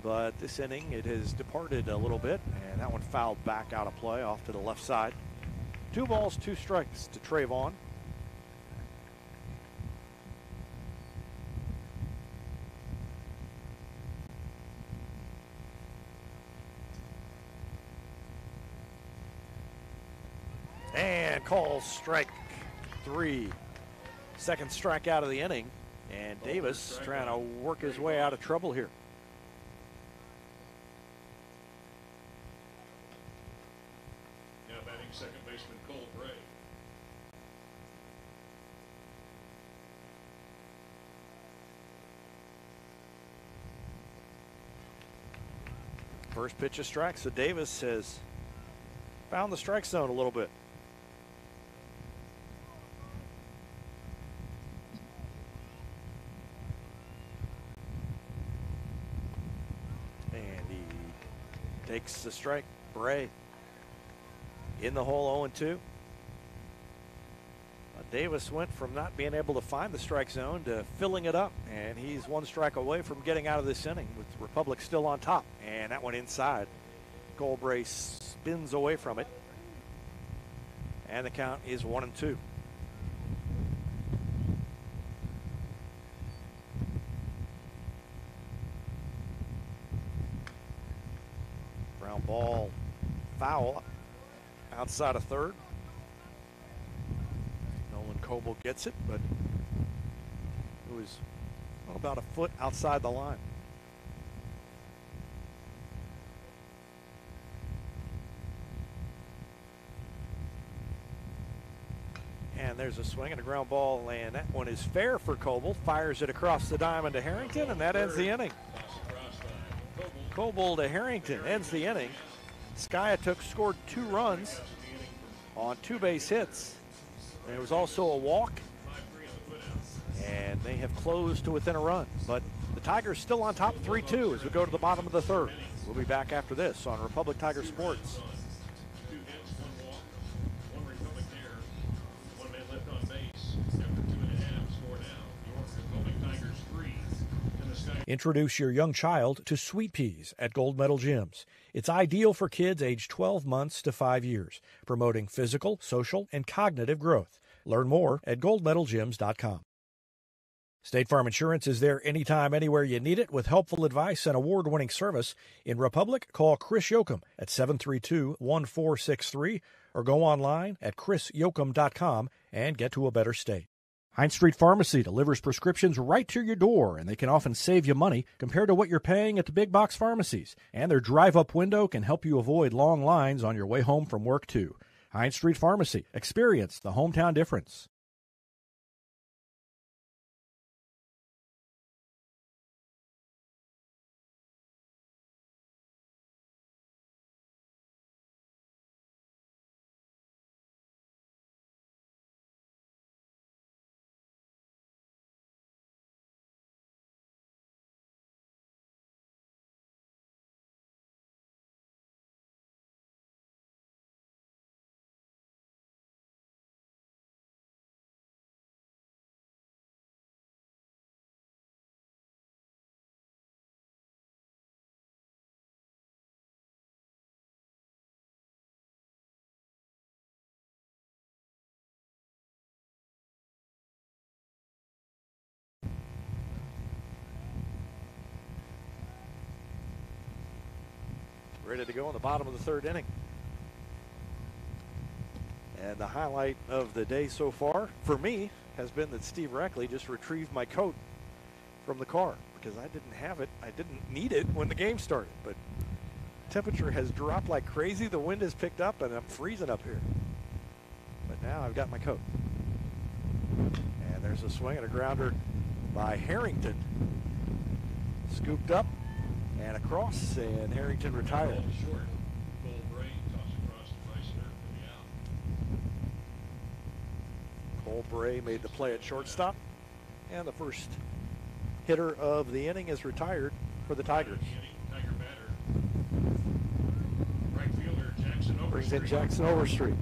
but this inning it has departed a little bit, and that one fouled back out of play off to the left side. Two balls, two strikes to Trey Vaughn. And calls strike three. Second strikeout of the inning. And Davis trying to work his way out of trouble here. First pitch a strike, so Davis has found the strike zone a little bit. And he takes the strike. Bray in the hole 0-2. Davis went from not being able to find the strike zone to filling it up, and he's one strike away from getting out of this inning with Republic still on top. And that one inside. Cole Bray spins away from it, and the count is one and two. Ground ball foul outside of third. Coble gets it, but it was about a foot outside the line. And there's a swing and a ground ball, and that one is fair for Coble. Fires it across the diamond to Harrington, and that ends the inning. Coble to Harrington ends the inning. Skiatook scored two runs on two base hits. There was also a walk, and they have closed to within a run. But the Tigers still on top 3 2 as we go to the bottom of the third. We'll be back after this on Republic Tiger Sports. Introduce your young child to Sweet Peas at Gold Medal Gyms. It's ideal for kids aged 12 months to 5 years, promoting physical, social, and cognitive growth. Learn more at goldmedalgyms.com. State Farm Insurance is there anytime, anywhere you need it with helpful advice and award winning service. In Republic, call Chris Yoakum at 732 1463 or go online at chrisyoakum.com and get to a better state. Hines Street Pharmacy delivers prescriptions right to your door, and they can often save you money compared to what you're paying at the big box pharmacies. And their drive up window can help you avoid long lines on your way home from work, too. Hines Street Pharmacy. Experience the hometown difference. To go in the bottom of the third inning. And the highlight of the day so far, for me, has been that Steve Reckley just retrieved my coat from the car because I didn't have it. I didn't need it when the game started, but temperature has dropped like crazy. The wind has picked up and I'm freezing up here. But now I've got my coat. And there's a swing and a grounder by Harrington. Scooped up and across, and Harrington retired. Cole Bray made the play at shortstop, and the first hitter of the inning is retired for the Tigers. Brings in Jackson Overstreet.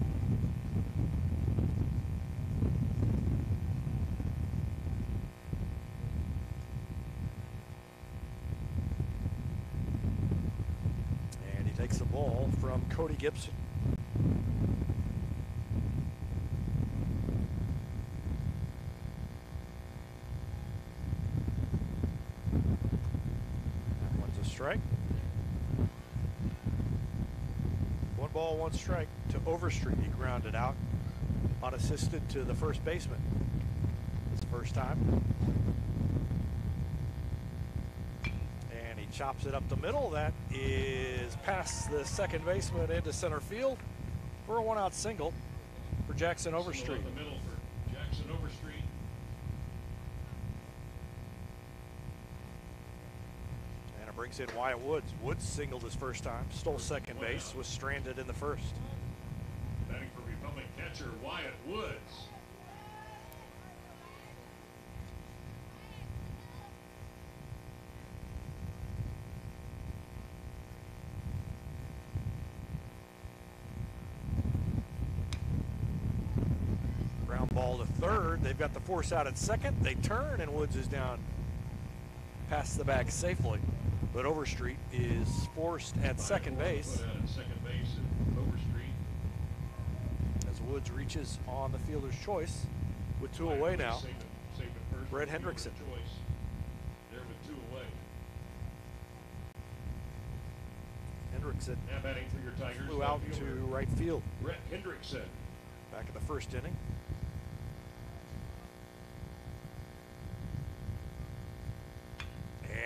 takes the ball from Cody Gibson. That one's a strike. One ball, one strike to Overstreet. He grounded out unassisted to the first baseman. His first time. And he chops it up the middle. That is past the second baseman into center field for a one out single for Jackson Overstreet. the middle for Jackson Overstreet. And it brings in Wyatt Woods. Woods singled his first time, stole second base, was stranded in the first. Batting for Republic catcher Wyatt Woods. ball to third. They've got the force out at second. They turn, and Woods is down past the bag safely. But Overstreet is forced at second base as Woods reaches on the fielder's choice with two away now. Brett Hendrickson. Hendrickson Now batting for your Tigers. flew out to right field Brett Hendrickson. back in the first inning.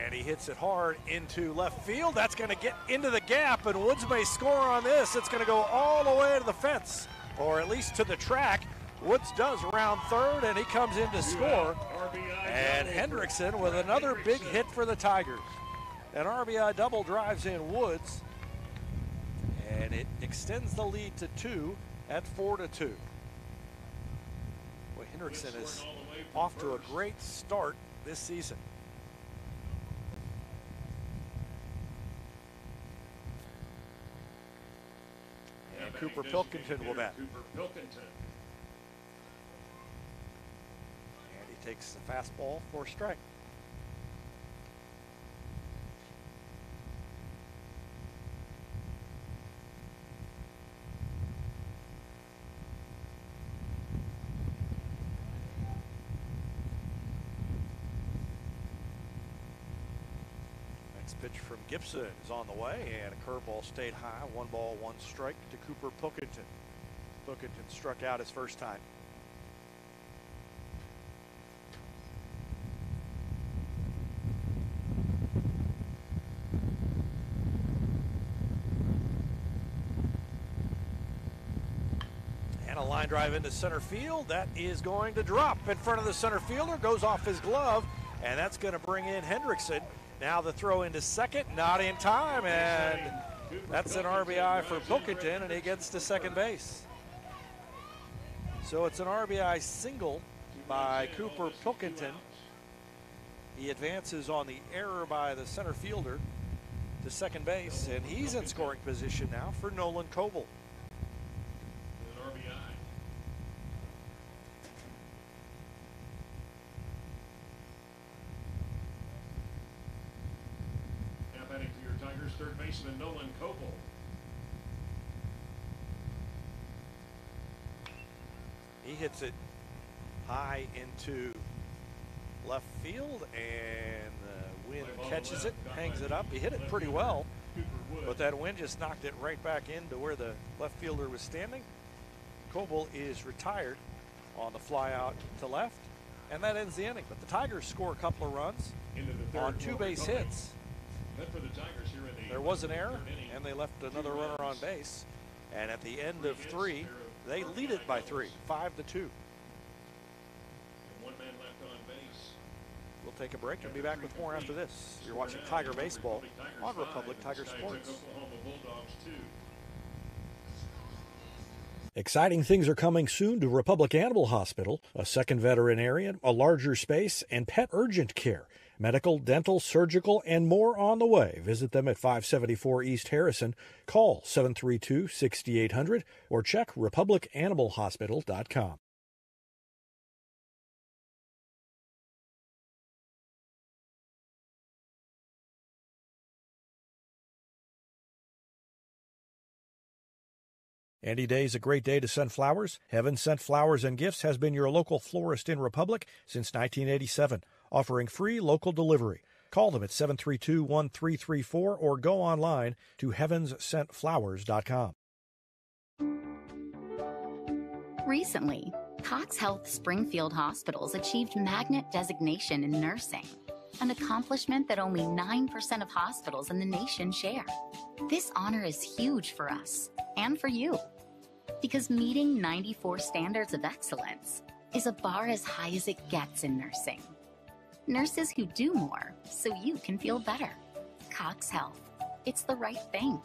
And he hits it hard into left field. That's going to get into the gap, and Woods may score on this. It's going to go all the way to the fence, or at least to the track. Woods does round third, and he comes in to score. And Hendrickson with another big hit for the Tigers. An RBI double drives in Woods, and it extends the lead to two at four to two. Boy, Hendrickson is off to a great start this season. Now And batting Cooper Pilkington will bat. Cooper Pilkington. And he takes the fastball for a strike. Pitch from Gibson is on the way, and a curveball stayed high. One ball, one strike to Cooper Pilkington. Pilkington struck out his first time. And a line drive into center field. That is going to drop in front of the center fielder. Goes off his glove, and that's going to bring in Hendrickson. Now the throw into second, not in time, and that's an RBI for Pilkington, and he gets to second base. So it's an RBI single by Cooper Pilkington. He advances on the error by the center fielder to second base, and he's in scoring position now for Nolan Coble. An RBI. Now batting for your Tigers, third baseman Nolan Coble. He hits it high into left field, and the wind catches it, hangs it up. He hit it pretty well, but that wind just knocked it right back into where the left fielder was standing. Coble is retired on the fly out to left, and that ends the inning. But the Tigers score a couple of runs Into the third on two for base hits. There was an error, and they left another runner on base. And at the end of three, they lead it by three, five to two. We'll take a break and be back with more after this. You're watching Tiger Baseball on Republic Tiger Sports. Exciting things are coming soon to Republic Animal Hospital, a second veterinarian, a larger space, and pet urgent care. Medical, dental, surgical, and more on the way. Visit them at 574 East Harrison. Call 732 6800 or check republicanimalhospital.com. Any day is a great day to send flowers. Heaven Sent Flowers and Gifts has been your local florist in Republic since 1987, offering free local delivery. Call them at 732 1334 or go online to heavenssentflowers.com. Recently, Cox Health Springfield Hospitals achieved magnet designation in nursing, an accomplishment that only 9% of hospitals in the nation share. This honor is huge for us and for you because meeting 94 standards of excellence is a bar as high as it gets in nursing. Nurses who do more so you can feel better. Cox Health. It's the right thing.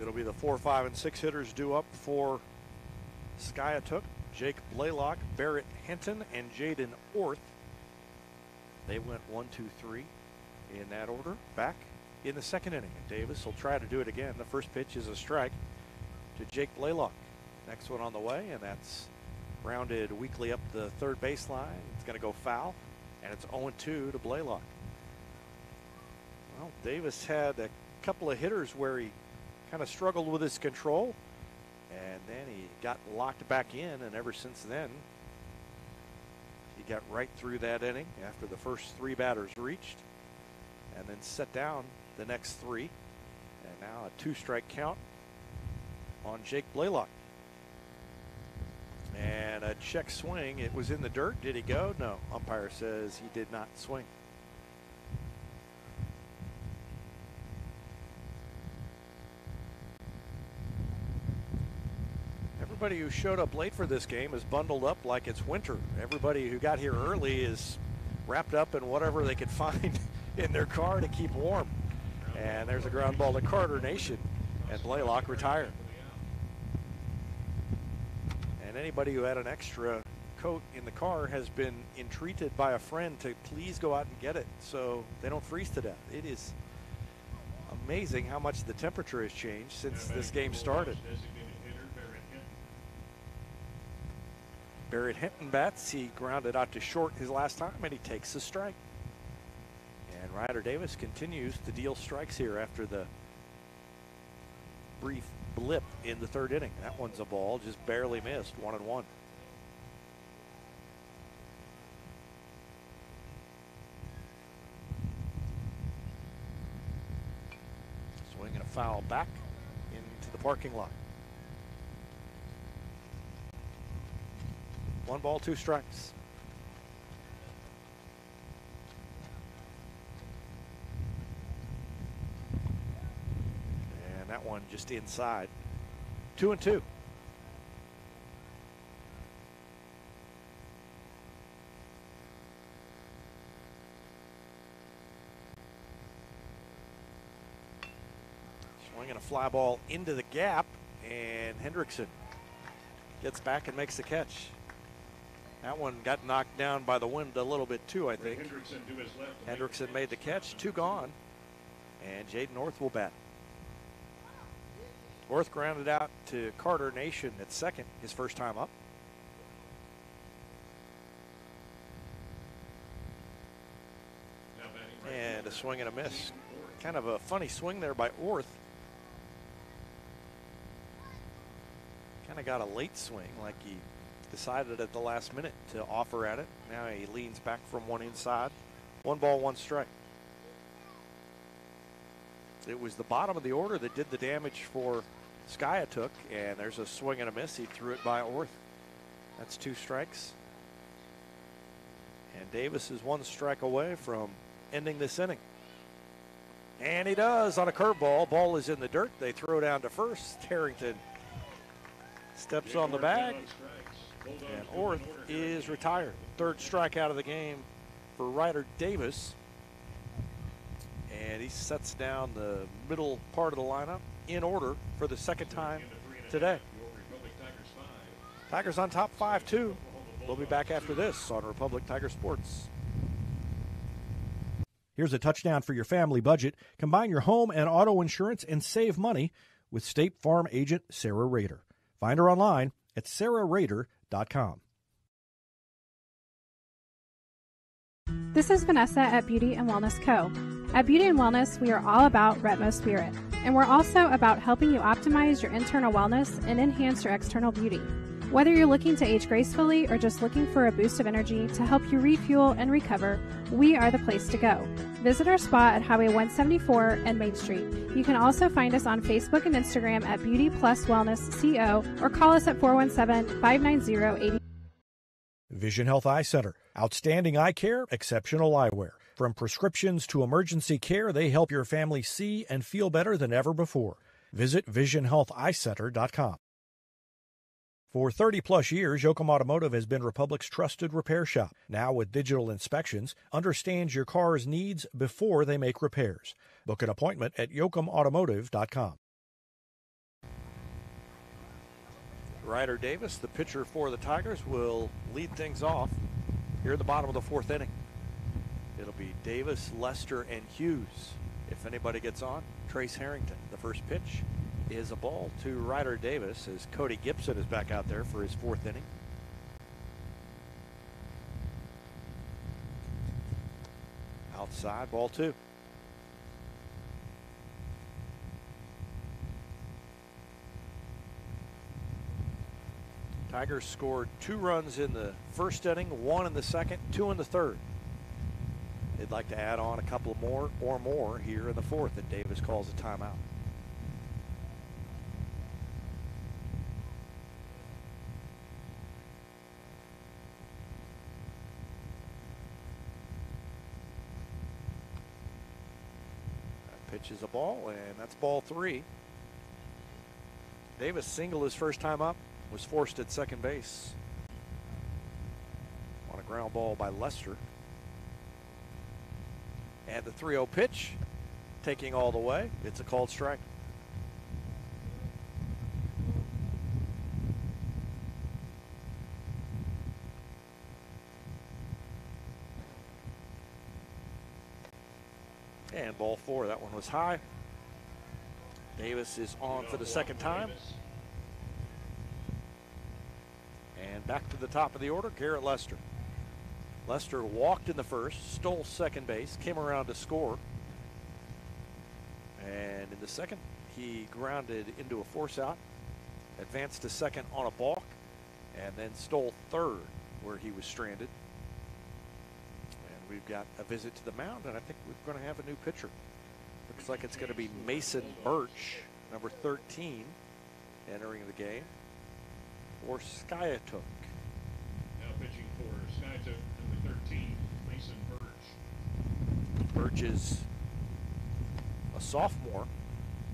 It'll be the four, five, and six hitters due up for Skiatook. Jake Blaylock, Barrett Hinton, and Jaden Orth. They went one, two, three in that order. Back in the second inning. Davis will try to do it again. The first pitch is a strike to Jake Blaylock. Next one on the way, and that's rounded weakly up the third baseline. It's going to go foul, and it's 0 2 to Blaylock. Well, Davis had a couple of hitters where he kind of struggled with his control, and then he got locked back in, and ever since then, he got right through that inning after the first three batters reached, and then set down the next three. And now a two strike count on Jake Blaylock. And a check swing. It was in the dirt. Did he go? No. Umpire says he did not swing. Everybody who showed up late for this game is bundled up like it's winter. Everybody who got here early is wrapped up in whatever they could find in their car to keep warm. And there's a ground ball to Carter Nation, and Blaylock retired. And anybody who had an extra coat in the car has been entreated by a friend to please go out and get it so they don't freeze to death. It is amazing how much the temperature has changed since this game started. Barrett Hinton bats. He grounded out to short his last time, and he takes the strike. And Ryder Davis continues to deal strikes here after the brief blip in the third inning. That one's a ball, just barely missed, one and one. Swinging a foul back into the parking lot. One ball, two strikes. And that one just inside. Two and two. Swinging a fly ball into the gap, and Hendrickson gets back and makes the catch. That one got knocked down by the wind a little bit too, I think. Hendrickson to his left. Hendrickson made the catch, two gone, and Jaden Orth will bat. Orth grounded out to Carter Nation at second, his first time up. Now batting right And a swing and a miss. Kind of a funny swing there by Orth. Kind of got a late swing, like he decided at the last minute to offer at it. Now he leans back from one inside. One ball, one strike. It was the bottom of the order that did the damage for Skiatook, and there's a swing and a miss. He threw it by Orth. That's two strikes. And Davis is one strike away from ending this inning. And he does on a curveball. Ball is in the dirt. They throw down to first. Harrington steps on the bag. And Orth is retired. Third strikeout of the game for Ryder Davis. And he sets down the middle part of the lineup in order for the second time today. Tigers on top 5 2. We'll be back after this on Republic Tiger Sports. Here's a touchdown for your family budget. Combine your home and auto insurance and save money with State Farm agent Sarah Rader. Find her online at sarahrader.com. This is Vanessa at Beauty and Wellness Co. At Beauty and Wellness, we are all about Retmo Spirit, and we're also about helping you optimize your internal wellness and enhance your external beauty. Whether you're looking to age gracefully or just looking for a boost of energy to help you refuel and recover, we are the place to go. Visit our spot at Highway 174 and Main Street. You can also find us on Facebook and Instagram at Beauty Plus Wellness CO or call us at 417 590 80. Vision Health Eye Center. Outstanding eye care, exceptional eyewear. From prescriptions to emergency care, they help your family see and feel better than ever before. Visit visionhealtheyecenter.com. For 30 plus years, Yoakum Automotive has been Republic's trusted repair shop. Now with digital inspections, understands your car's needs before they make repairs. Book an appointment at yoakumautomotive.com. Ryder Davis, the pitcher for the Tigers, will lead things off here in the bottom of the fourth inning. It'll be Davis, Lester, and Hughes. If anybody gets on, Trace Harrington. The first pitch is a ball to Ryder Davis as Cody Gibson is back out there for his fourth inning. Outside, ball two. Tigers scored two runs in the first inning, one in the second, two in the third. They'd like to add on a couple more or more here in the fourth, and Davis calls a timeout. That pitch is a ball, and that's ball three. Davis singled his first time up, was forced at second base on a ground ball by Lester. And the 3 0 pitch, taking all the way. It's a called strike. And ball four, that one was high. Davis is on for the second time. And back to the top of the order, Garrett Lester. Lester walked in the first, stole second base, came around to score. And in the second, he grounded into a force out, advanced to second on a balk, and then stole third where he was stranded. And we've got a visit to the mound, and I think we're going to have a new pitcher. Looks like it's going to be Mason Birch, number 13, entering the game, or Skiatook. Now pitching for Skiatook, number 13, Mason Birch. Birch is a sophomore,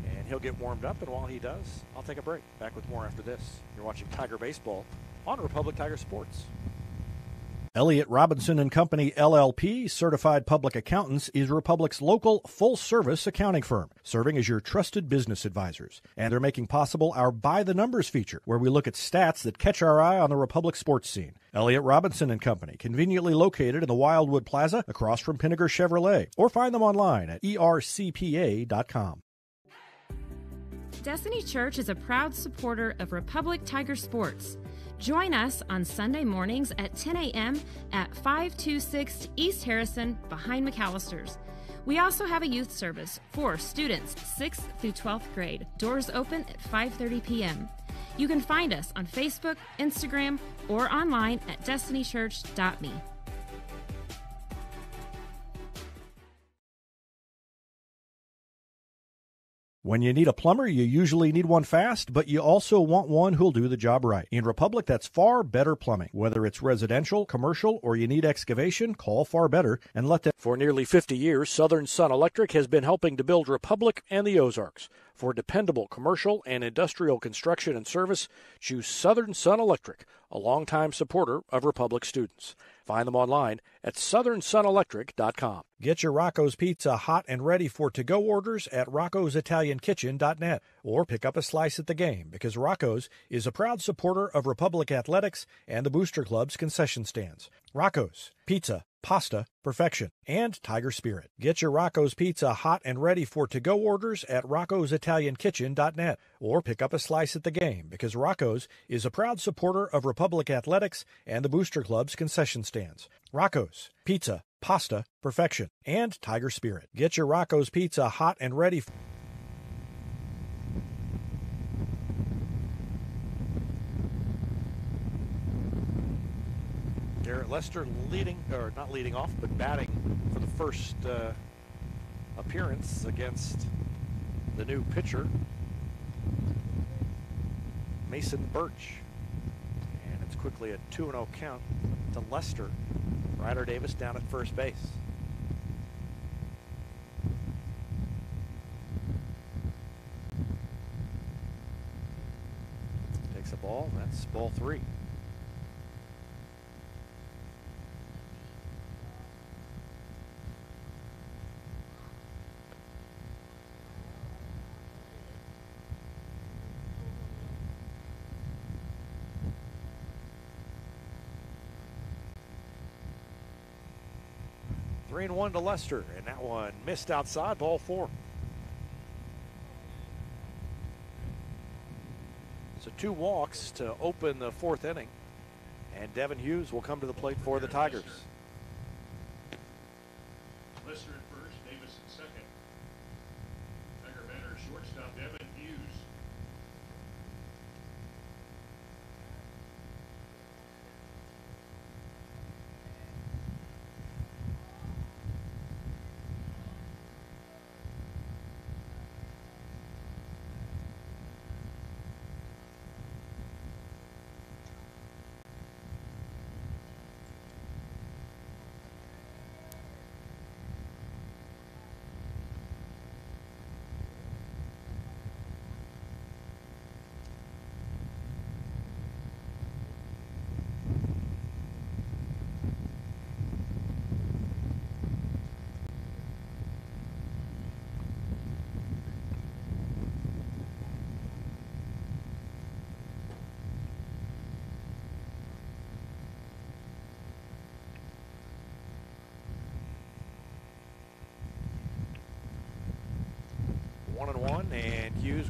and he'll get warmed up. And while he does, I'll take a break. Back with more after this. You're watching Tiger Baseball on Republic Tiger Sports. Elliott Robinson and Company LLP, certified public accountants, is Republic's local full-service accounting firm, serving as your trusted business advisors. And they're making possible our By the Numbers feature, where we look at stats that catch our eye on the Republic sports scene. Elliott Robinson and Company, conveniently located in the Wildwood Plaza across from Pinegar Chevrolet, or find them online at ercpa.com. Destiny Church is a proud supporter of Republic Tiger Sports. Join us on Sunday mornings at 10 a.m. at 526 East Harrison behind McAllister's. We also have a youth service for students 6th through 12th grade. Doors open at 5:30 p.m. You can find us on Facebook, Instagram, or online at destinychurch.me. When you need a plumber, you usually need one fast, but you also want one who'll do the job right. In Republic, that's Far Better Plumbing. Whether it's residential, commercial, or you need excavation, call Far Better and let them. For nearly 50 years, Southern Sun Electric has been helping to build Republic and the Ozarks. For dependable commercial and industrial construction and service, choose Southern Sun Electric, a longtime supporter of Republic students. Find them online at southernsunelectric.com. Get your Rocco's Pizza hot and ready for to go orders at rocco'sitaliankitchen.net or pick up a slice at the game because Rocco's is a proud supporter of Republic Athletics and the Booster Club's concession stands. Rocco's Pizza, pasta, perfection, and Tiger Spirit. Get your Rocco's Pizza hot and ready for to go orders at rocco'sitaliankitchen.net or pick up a slice at the game because Rocco's is a proud supporter of Republic Athletics and the Booster Club's concession stands. Rocco's Pizza, pasta, perfection, and Tiger Spirit. Get your Rocco's Pizza hot and ready. For- Lester leading, or not leading off, but batting for the first uh, appearance against the new pitcher, Mason Birch. And it's quickly a 2 0 count to Lester. Ryder Davis down at first base. Takes a ball, that's ball three. Three and one to Lester, and that one missed outside, ball four. So two walks to open the fourth inning, and Devin Hughes will come to the plate for the Tigers.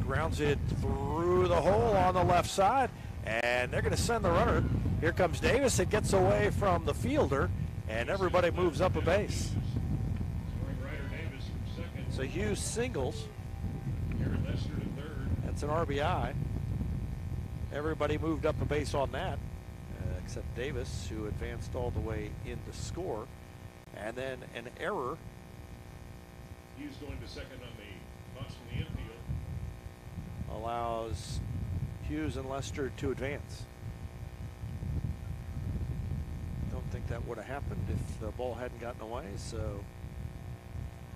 Grounds it through the hole on the left side, and they're going to send the runner. Here comes Davis. It gets away from the fielder, and everybody moves up a base. So Hughes singles. That's an RBI. Everybody moved up a base on that, uh, except Davis, who advanced all the way in to score. And then an error Hughes going to second on the toss from the infield. Allows Hughes and Lester to advance. Don't think that would have happened if the ball hadn't gotten away. So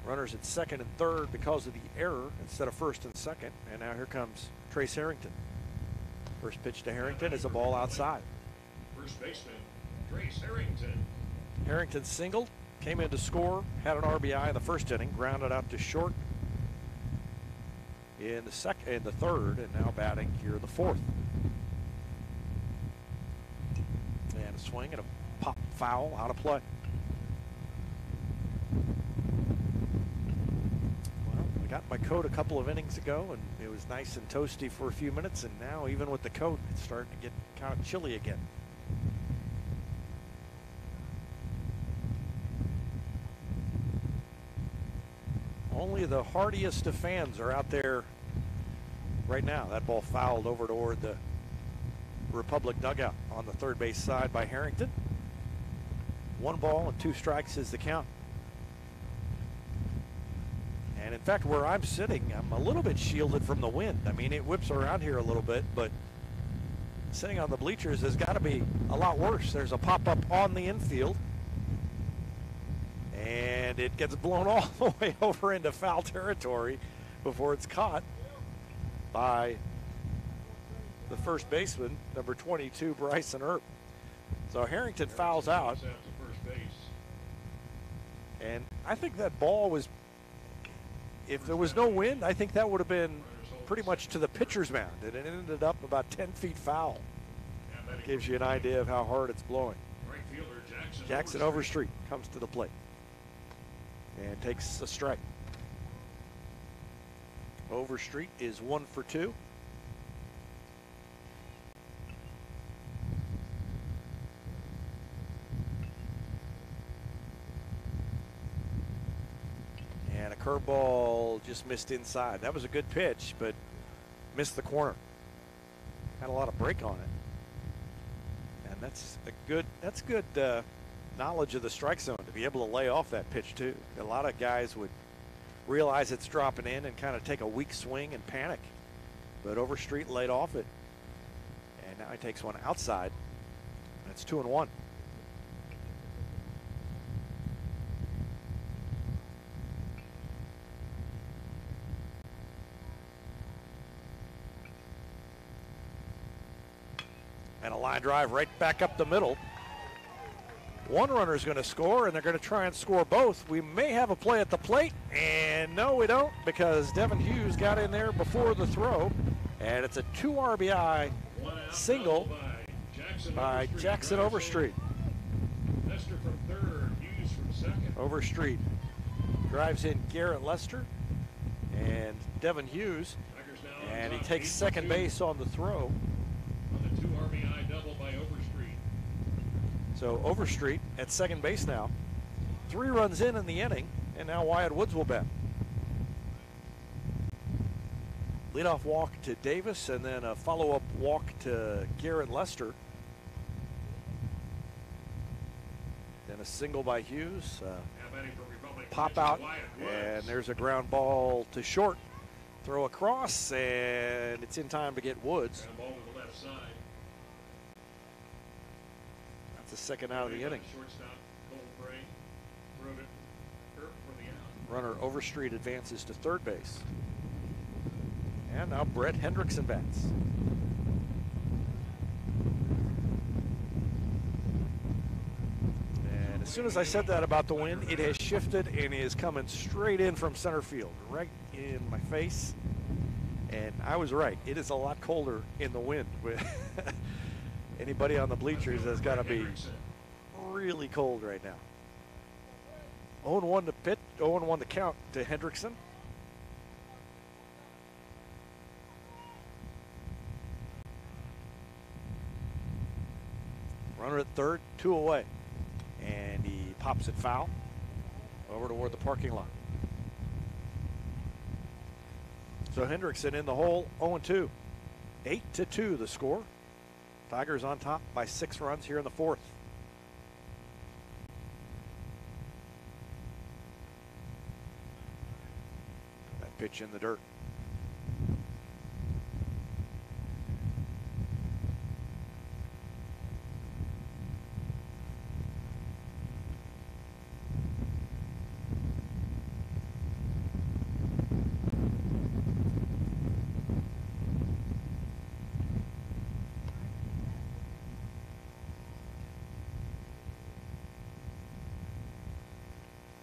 runners at second and third because of the error instead of first and second. And now here comes Trace Harrington. First pitch to Harrington is a ball outside. First baseman Trace Harrington. Harrington singled, came in to score, had an RBI in the first inning, grounded out to short in the second, in the third, and now batting here in the fourth. And a swing and a pop foul out of play. Well, I got my coat a couple of innings ago, and it was nice and toasty for a few minutes, and now even with the coat, it's starting to get kind of chilly again. Only the hardiest of fans are out there right now. That ball fouled over toward the Republic dugout on the third base side by Harrington. One ball and two strikes is the count. And in fact, where I'm sitting, I'm a little bit shielded from the wind. I mean, it whips around here a little bit, but sitting on the bleachers has got to be a lot worse. There's a pop up on the infield and it gets blown all the way over into foul territory before it's caught by the first baseman, number 22, Bryson Earp. So Harrington fouls out, and I think that ball was, if there was no wind, I think that would have been pretty much to the pitcher's mound, and it ended up about 10 feet foul. Gives you an idea of how hard it's blowing. Jackson Overstreet comes to the plate and takes a strike. Overstreet is one for two. And a curveball just missed inside. That was a good pitch, but missed the corner. Had a lot of break on it. And that's a good that's good uh, knowledge of the strike zone to be able to lay off that pitch too. A lot of guys would realize it's dropping in and kind of take a weak swing and panic. But Overstreet laid off it. And now he takes one outside. That's two and one. And a line drive right back up the middle. One runner is going to score, and they're going to try and score both. We may have a play at the plate, and no, we don't, because Devin Hughes got in there before the throw, and it's a two RBI single by Jackson by Overstreet. Jackson Overstreet. Lester from third, Hughes from second. Overstreet drives in Garrett Lester and Devin Hughes, Tigers now on and he takes second base on the throw. On the two RBI double by Overstreet. So Overstreet at second base now. Three runs in in the inning, and now Wyatt Woods will bat. Leadoff walk to Davis, and then a follow-up walk to Garrett Lester. Then a single by Hughes. Uh, pop out, and there's a ground ball to short. Throw across, and it's in time to get Woods. Ground ball to the left side. That's the second out of the inning. Shortstop, Cole Bray. Wrote it. Earp for the out. Runner Overstreet advances to third base. And now Brett Hendrickson bats. And as soon as I said that about the wind, it has shifted and is coming straight in from center field, right in my face. And I was right. It is a lot colder in the wind. Anybody on the bleachers has got to be really cold right now. 0 1 to pit, 0 1 to count to Hendrickson. Runner at third, two away. And he pops it foul over toward the parking lot. So Hendrickson in the hole, 0 2. 8 to 2 the score. Tigers on top by six runs here in the fourth. That pitch in the dirt.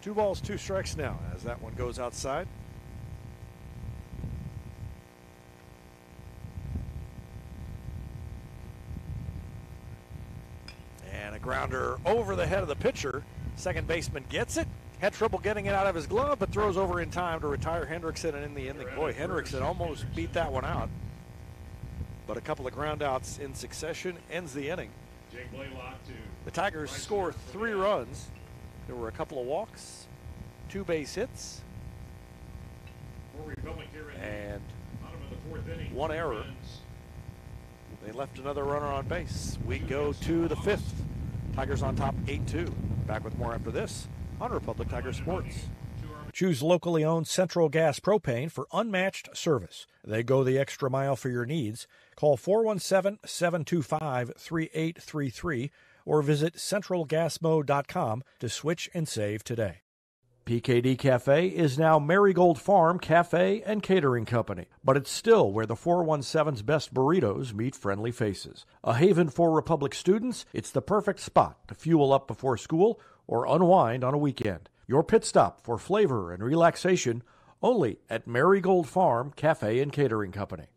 Two balls, two strikes now as that one goes outside. And a grounder over the head of the pitcher. Second baseman gets it. Had trouble getting it out of his glove, but throws over in time to retire Hendrickson. And in the end, boy, Hendrickson almost beat that one out. But a couple of groundouts in succession ends the inning. Jake Blaylock to The Tigers score three runs. There were a couple of walks, two base hits, for Republic here in and the bottom of the fourth inning. one error. they left another runner on base. We go to the fifth. Tigers on top 8 2. Back with more after this on Republic Tiger Sports. Choose locally owned Central Gas Propane for unmatched service. They go the extra mile for your needs. Call 417 725 3833 or visit centralgasmo.com to switch and save today. PKD Cafe is now Marigold Farm Cafe and Catering Company, but it's still where the 417's best burritos meet friendly faces. A haven for Republic students, it's the perfect spot to fuel up before school or unwind on a weekend. Your pit stop for flavor and relaxation only at Marigold Farm Cafe and Catering Company.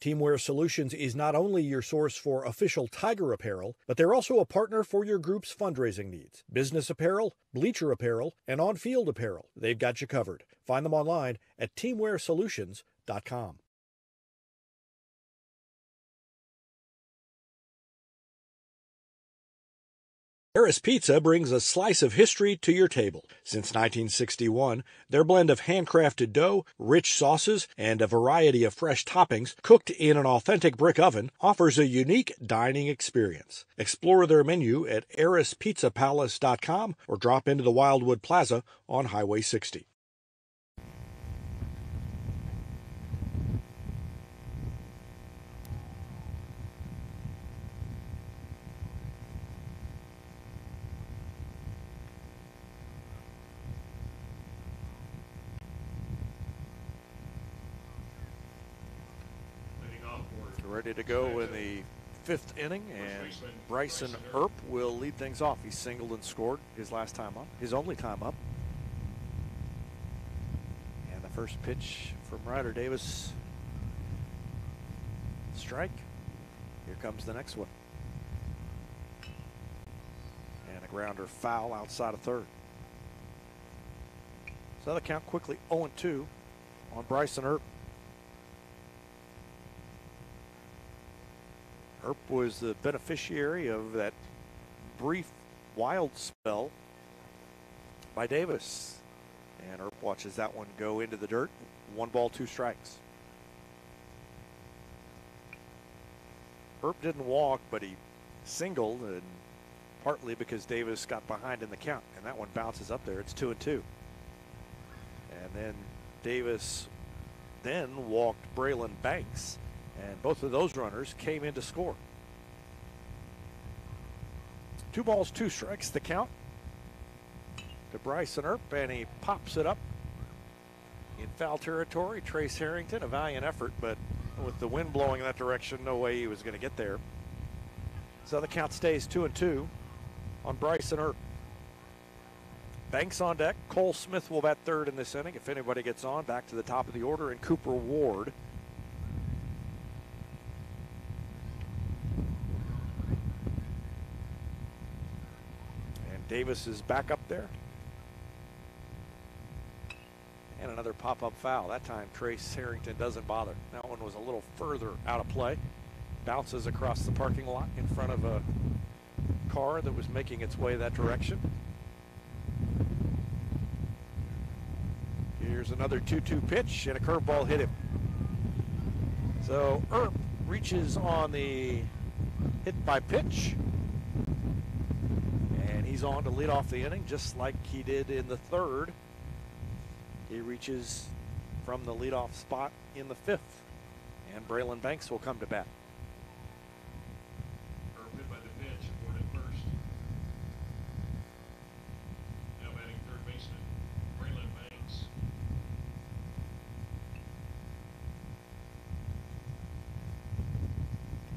Teamwear Solutions is not only your source for official Tiger apparel, but they're also a partner for your group's fundraising needs. Business apparel, bleacher apparel, and on field apparel. They've got you covered. Find them online at teamwearsolutions.com. Harris Pizza brings a slice of history to your table. Since 1961, their blend of handcrafted dough, rich sauces, and a variety of fresh toppings cooked in an authentic brick oven offers a unique dining experience. Explore their menu at harrispizzapalace.com or drop into the Wildwood Plaza on Highway 60. Leading off for Ready to go in the fifth inning, and Bryson Earp will lead things off. He singled and scored his last time up, his only time up. And the first pitch from Ryder Davis. Strike. Here comes the next one. And a Grounder foul outside of third. So the count quickly 0 2 on Bryson Earp. Earp was the beneficiary of that brief wild spell by Davis. And Earp watches that one go into the dirt. One ball, two strikes. Earp didn't walk, but he singled, and partly because Davis got behind in the count, and that one bounces up there. It's two and two. And then Davis then walked Braylon Banks, and both of those runners came in to score. Two balls, two strikes, the count to Bryson Earp, and he pops it up in foul territory. Trace Harrington, a valiant effort, but with the wind blowing in that direction, no way he was going to get there. So the count stays two and two on Bryson Earp. Banks on deck. Cole Smith will bat third in this inning. If anybody gets on, back to the top of the order, and Cooper Ward. And Davis is back up there. And another pop up foul. That time, Trace Harrington doesn't bother. That one was a little further out of play. Bounces across the parking lot in front of a car that was making its way that direction. Here's another 2 2 pitch, and a curveball hit him. So Earp reaches on the hit by pitch. He's on to lead off the inning just like he did in the third. He reaches from the leadoff spot in the fifth. And Braylon Banks will come to bat. Earp hit by the pitch, Ward at first. Now batting third baseman, Braylon Banks.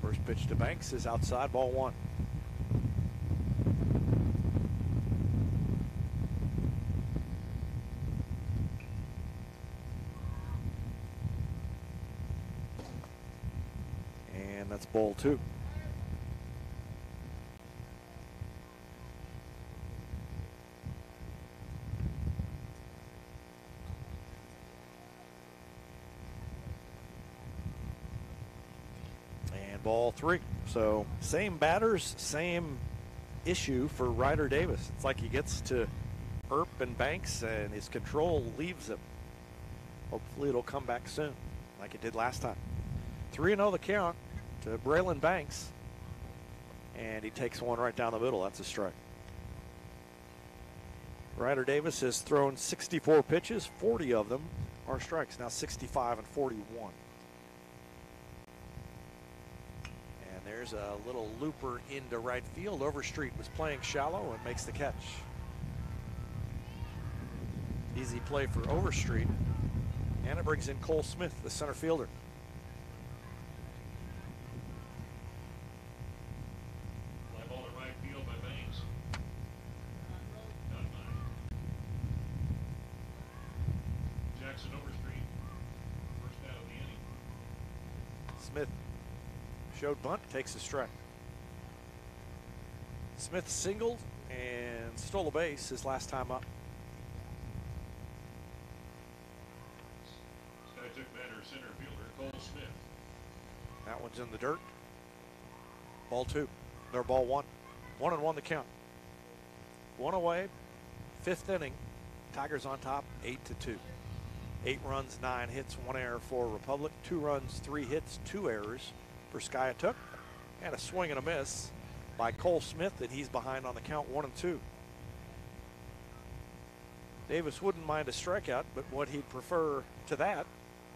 First pitch to Banks is outside, ball one. And that's ball two. And ball three. So same batters, same issue for Ryder Davis. It's like he gets to Earp and Banks and his control leaves him. Hopefully it'll come back soon, like it did last time. 3 0 the count to Braylon Banks. And he takes one right down the middle. That's a strike. Ryder Davis has thrown 64 pitches, 40 of them are strikes. Now 65 and 41. And there's a little looper into right field. Overstreet was playing shallow and makes the catch. Easy play for Overstreet. And it brings in Cole Smith, the center fielder. Fly ball to right field by Banks. Done by. Jackson Overstreet, first out of the inning. Smith showed bunt, takes a strike. Smith singled and stole a base his last time up. Sky batter center fielder Cole Smith. That one's in the dirt. Ball two. Or ball one. One and one the count. One away. Fifth inning. Tigers on top, eight to two. Eight runs, nine hits, one error for Republic. Two runs, three hits, two errors for Skiatook. And a swing and a miss by Cole Smith, and he's behind on the count one and two. Davis wouldn't mind a strikeout, but what he'd prefer to that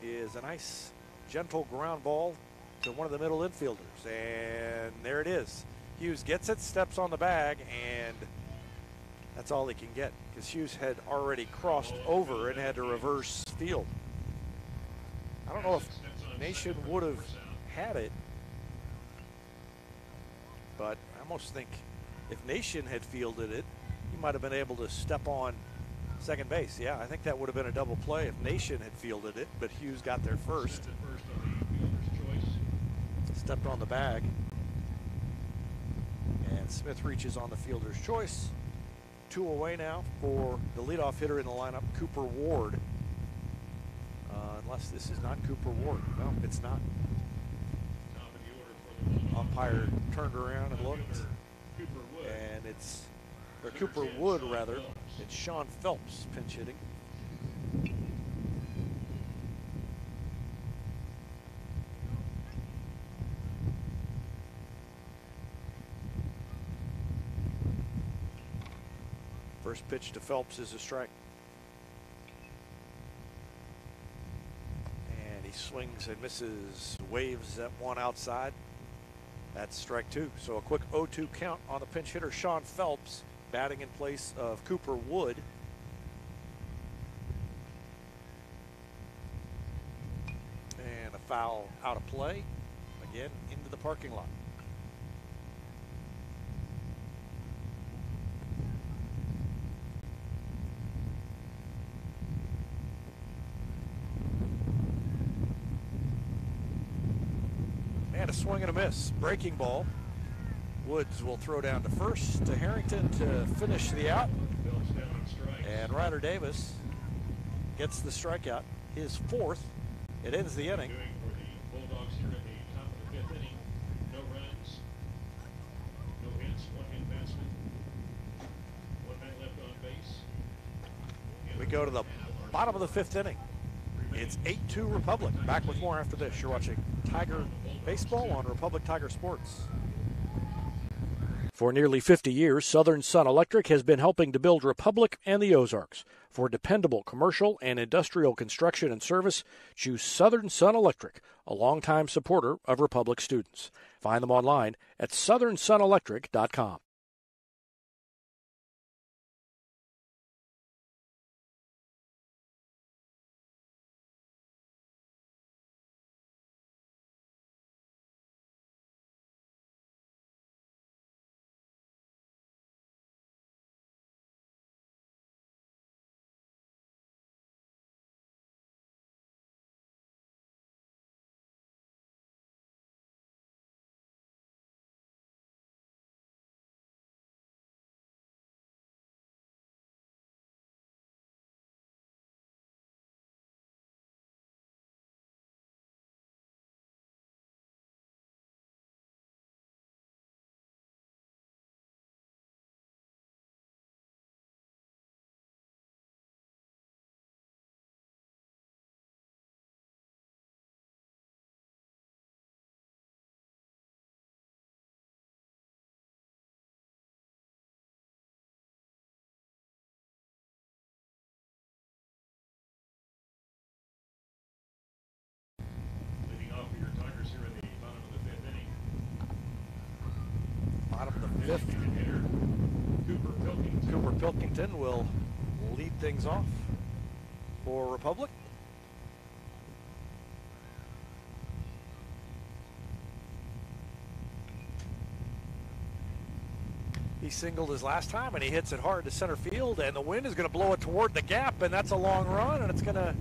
is a nice, gentle ground ball to one of the middle infielders. And there it is. Hughes gets it, steps on the bag, and that's all he can get because Hughes had already crossed over and had to reverse field. I don't know if Nation would have had it, but I almost think if Nation had fielded it, he might have been able to step on second base. Yeah, I think that would have been a double play if Nation had fielded it, but Hughes got there first. Smith on the fielder's stepped on the bag. And And Smith reaches on the fielder's choice. Two away now for the leadoff hitter in the lineup, Cooper Ward. Uh, unless this is not Cooper Ward. No, it's not. Top of the order for the Bulldogs. Umpire turned around and looked, and it's or Cooper Wood rather. It's Sean Phelps pinch hitting. First pitch to Phelps is a strike. And he swings and misses, waves that one outside. That's strike two. So a quick 0 2 count on the pinch hitter, Sean Phelps, batting in place of Cooper Wood. And a foul out of play. Again, into the parking lot. Swing and a miss. Breaking ball. Woods will throw down to first to Harrington to finish the out. And Ryder Davis gets the strikeout, his fourth. It ends the inning. We go to the bottom of the fifth inning. It's 8 2 Republic. Back with more after this. You're watching Tiger Baseball on Republic Tiger Sports. For nearly 50 years, Southern Sun Electric has been helping to build Republic and the Ozarks. For dependable commercial and industrial construction and service, choose Southern Sun Electric, a longtime supporter of Republic students. Find them online at southernsunelectric.com. Pilkington. Will lead things off for Republic. He singled his last time and he hits it hard to center field, and the wind is going to blow it toward the gap, and that's a long run, and it's going to.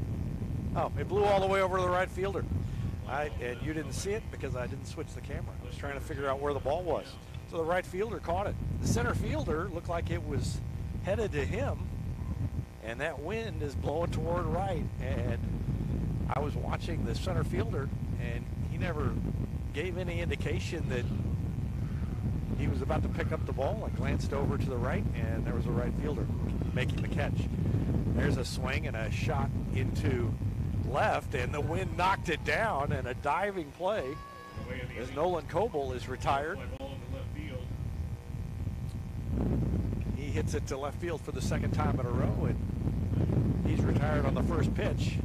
Oh, it blew all the way over to the right fielder. I, and you didn't see it because I didn't switch the camera. I was trying to figure out where the ball was. So the right fielder caught it. The center fielder looked like it was headed to him, and that wind is blowing toward right. And I was watching the center fielder, and he never gave any indication that he was about to pick up the ball. I glanced over to the right, and there was a right fielder making the catch. There's a swing and a shot into left, and the wind knocked it down, and a diving play as. Nolan Coble is retired. Fly ball into left field. He hits it to left field for the second time in a row, and he's retired on the first pitch.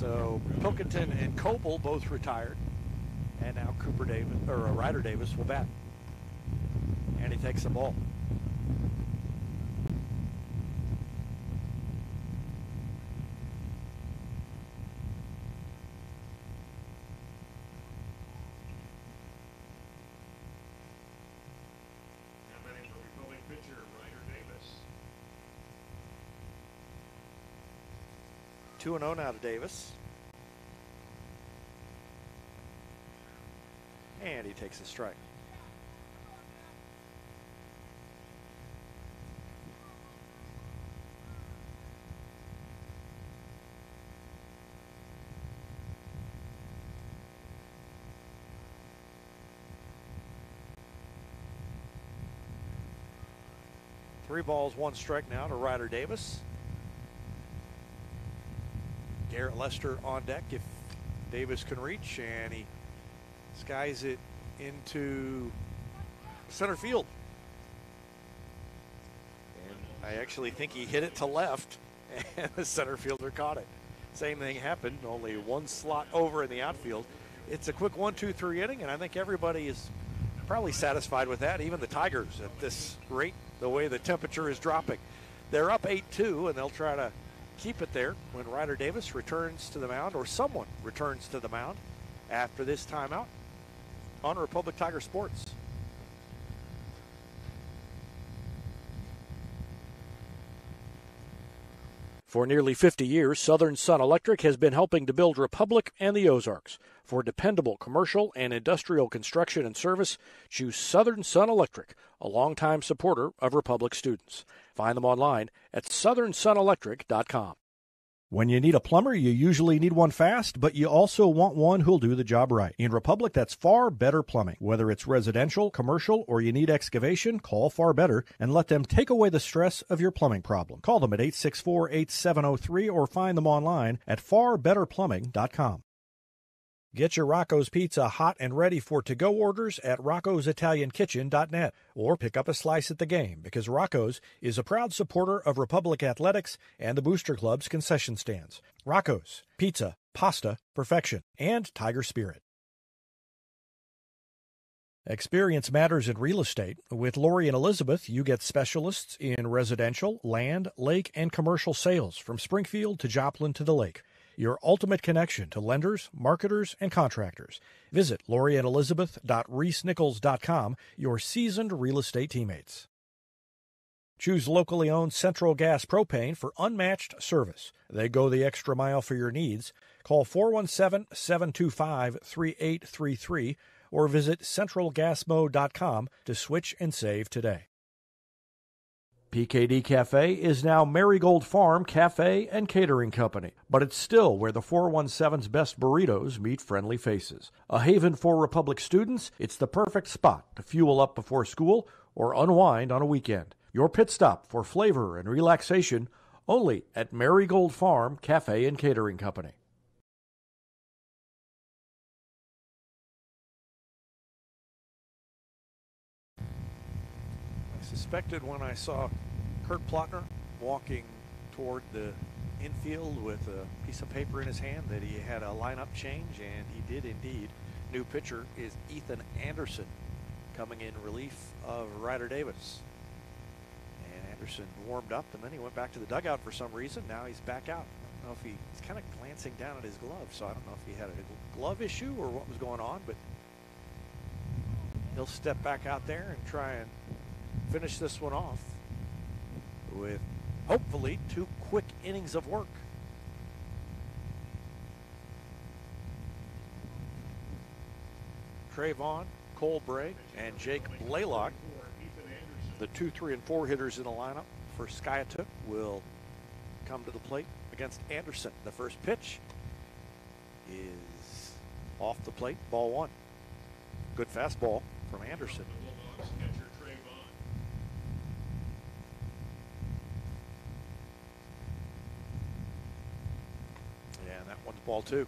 So Pilkington and Coble both retired, and now Cooper Davis or uh, Ryder Davis will bat, and he takes the ball. 2 0 now to Davis. And he takes a strike. Three balls, one strike now to Ryder Davis. Garrett Lester on deck if Davis can reach, and he skies it into center field. And I actually think he hit it to left, and the center fielder caught it. Same thing happened, only one slot over in the outfield. It's a quick one, two, three inning, and I think everybody is probably satisfied with that. Even the Tigers at this rate, the way the temperature is dropping. They're up 8 2, and they'll try to keep it there when Ryder Davis returns to the mound, or someone returns to the mound after this timeout on Republic Tiger Sports. For nearly 50 years, Southern Sun Electric has been helping to build Republic and the Ozarks. For dependable commercial and industrial construction and service, choose Southern Sun Electric, a longtime supporter of Republic students. Find them online at southernsunelectric.com. When you need a plumber, you usually need one fast, but you also want one who'll do the job right. In Republic, that's far better plumbing. Whether it's residential, commercial, or you need excavation, call Far Better and let them take away the stress of your plumbing problem. Call them at 864 8703 or find them online at farbetterplumbing.com. Get your Rocco's Pizza hot and ready for to go orders at rocco'sitaliankitchen.net or pick up a slice at the game because Rocco's is a proud supporter of Republic Athletics and the Booster Club's concession stands. Rocco's, pizza, pasta, perfection, and Tiger Spirit. Experience matters in real estate. With Lori and Elizabeth, you get specialists in residential, land, lake, and commercial sales from Springfield to Joplin to the lake your ultimate connection to lenders, marketers, and contractors. Visit loriandelizabeth.reecenichols.com, your seasoned real estate teammates. Choose locally owned Central Gas Propane for unmatched service. They go the extra mile for your needs. Call 417 725 3833 or visit centralgasmo.com to switch and save today. PKD Cafe is now Marigold Farm Cafe and Catering Company, but it's still where the 417's best burritos meet friendly faces. A haven for Republic students, it's the perfect spot to fuel up before school or unwind on a weekend. Your pit stop for flavor and relaxation only at Marigold Farm Cafe and Catering Company. Suspected when I saw Kurt Plotner walking toward the infield with a piece of paper in his hand that he had a lineup change, and he did indeed. New pitcher is Ethan Anderson coming in relief of Ryder Davis. And Anderson warmed up, and then he went back to the dugout for some reason. Now he's back out. I don't know if he, he's kind of glancing down at his glove, so I don't know if he had a glove issue or what was going on, but he'll step back out there and try and finish this one off with hopefully two quick innings of work. Trey Vaughn, Cole Bray, and Jake Blaylock, the two, three, and four hitters in the lineup for Skiatook, will come to the plate against Anderson. The first pitch is off the plate, ball one. Good fastball from Anderson. Ball two.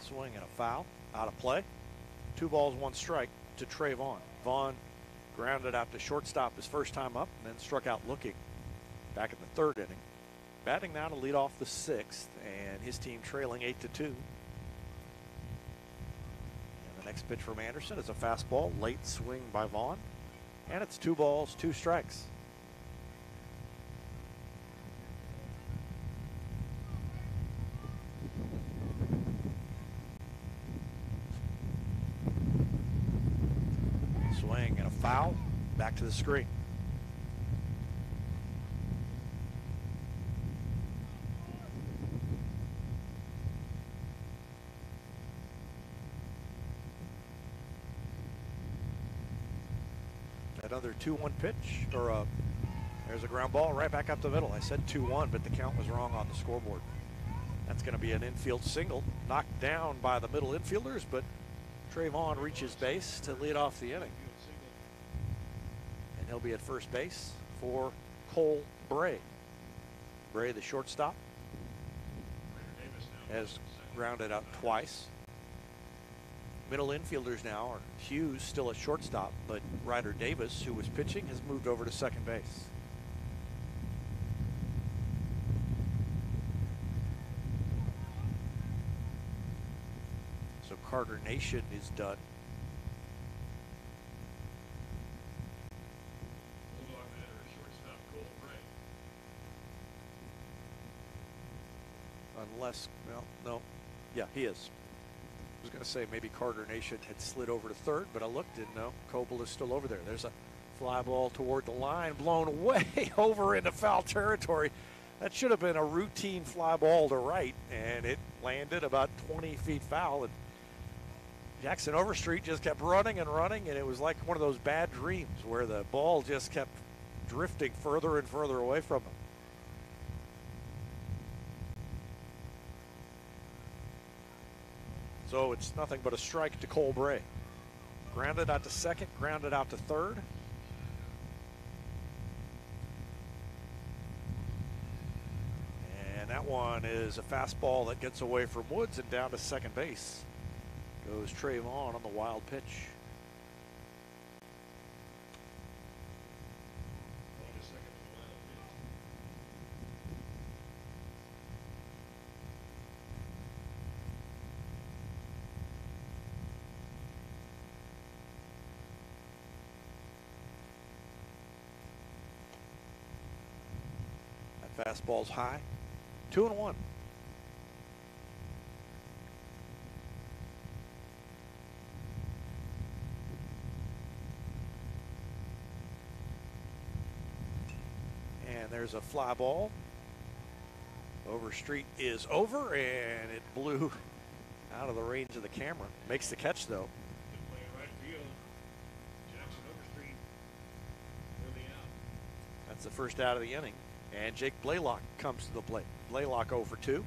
Swing and a foul. Out of play. Two balls, one strike to Trey Vaughn. Vaughn grounded out to shortstop his first time up and then struck out looking back in the third inning. Batting now to lead off the sixth, and his team trailing 8 to 2. Next pitch from Anderson is a fastball, late swing by Vaughn, and it's two balls, two strikes. Swing and a foul. back to the screen. Another 2-1 pitch, or a, there's a ground ball right back up the middle. I said 2-1, but the count was wrong on the scoreboard. That's going to be an infield single, knocked down by the middle infielders, but Trey Vaughn reaches base to lead off the inning. And he'll be at first base for Cole Bray. Bray, the shortstop, has grounded out twice. Middle infielders now are Hughes still at shortstop, but Ryder Davis, who was pitching, has moved over to second base. So Carter Nation is done. Unless, well, no. Yeah, he is. Going to say maybe Carter Nation had slid over to third, but I looked and no, Coble is still over there. There's a fly ball toward the line, blown way over into foul territory. That should have been a routine fly ball to right, and it landed about 20 feet foul. And Jackson Overstreet just kept running and running, and it was like one of those bad dreams where the ball just kept drifting further and further away from him. So it's nothing but a strike to Cole Bray. Grounded out to second, grounded out to third. And that one is a fastball that gets away from Woods and down to second base. Goes Trey Vaughn on the wild pitch. Called a second to the wild pitch. That fastball's high. Two and one. And there's a fly ball. Overstreet is over, and it blew out of the range of the camera. Makes the catch, though. That's the first out of the inning. And Jake Blaylock comes to the plate. Blaylock over 2. On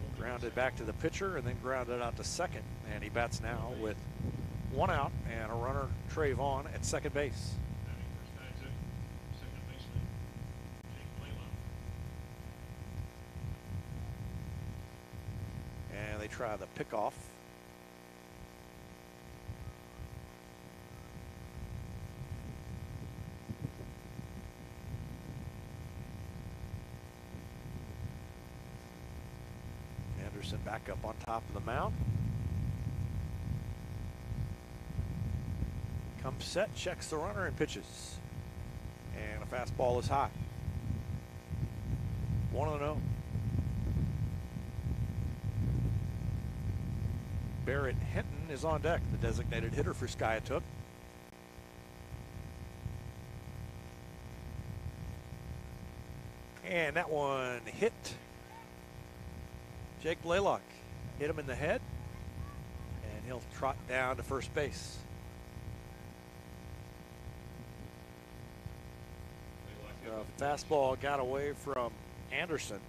hold to Grounded back to the pitcher and then grounded out to second. And he bats now with one out and a runner, Trey Vaughn, at second base. And they try the pickoff. Anderson back up on top of the mound. Comes set, checks the runner, and pitches. And a fastball is high. 1 0. Barrett Hinton is on deck, the designated hitter for Skiatook. And that one hit Jake Blaylock. Hit him in the head, and he'll trot down to first base. Uh, the fastball got away from Anderson,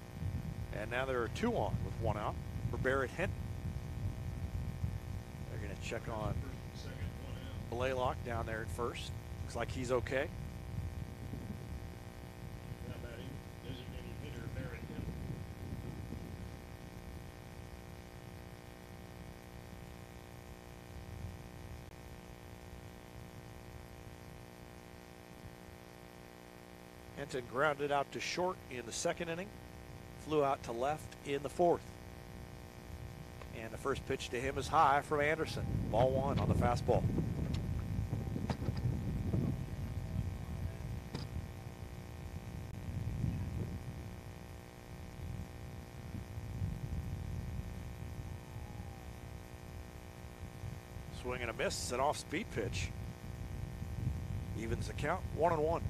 and now there are two on with one out for Barrett Hinton. They're going to check on. Blaylock down there at first. Looks like he's okay. Now batting, designated hitter Barrett Hinton. Hinton grounded out to short in the second inning, flew out to left in the fourth. And the first pitch to him is high from Anderson. Ball one on the fastball. Swing and a miss, an off speed pitch. Evens the count, one and one.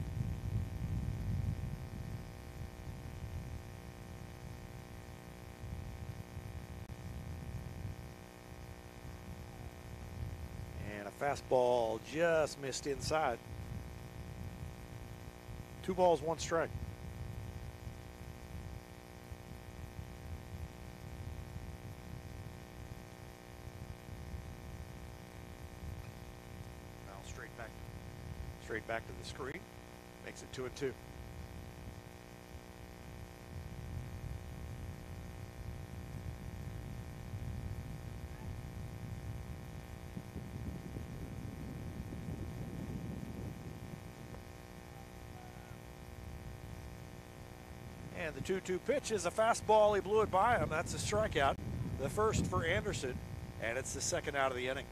And a fastball just missed inside. Two balls, one strike. Now straight back, straight back to the screen. Makes it two and two. And the 2 2 pitch is a fastball. He blew it by him. That's a strikeout. The first for Anderson, and it's the second out of the inning.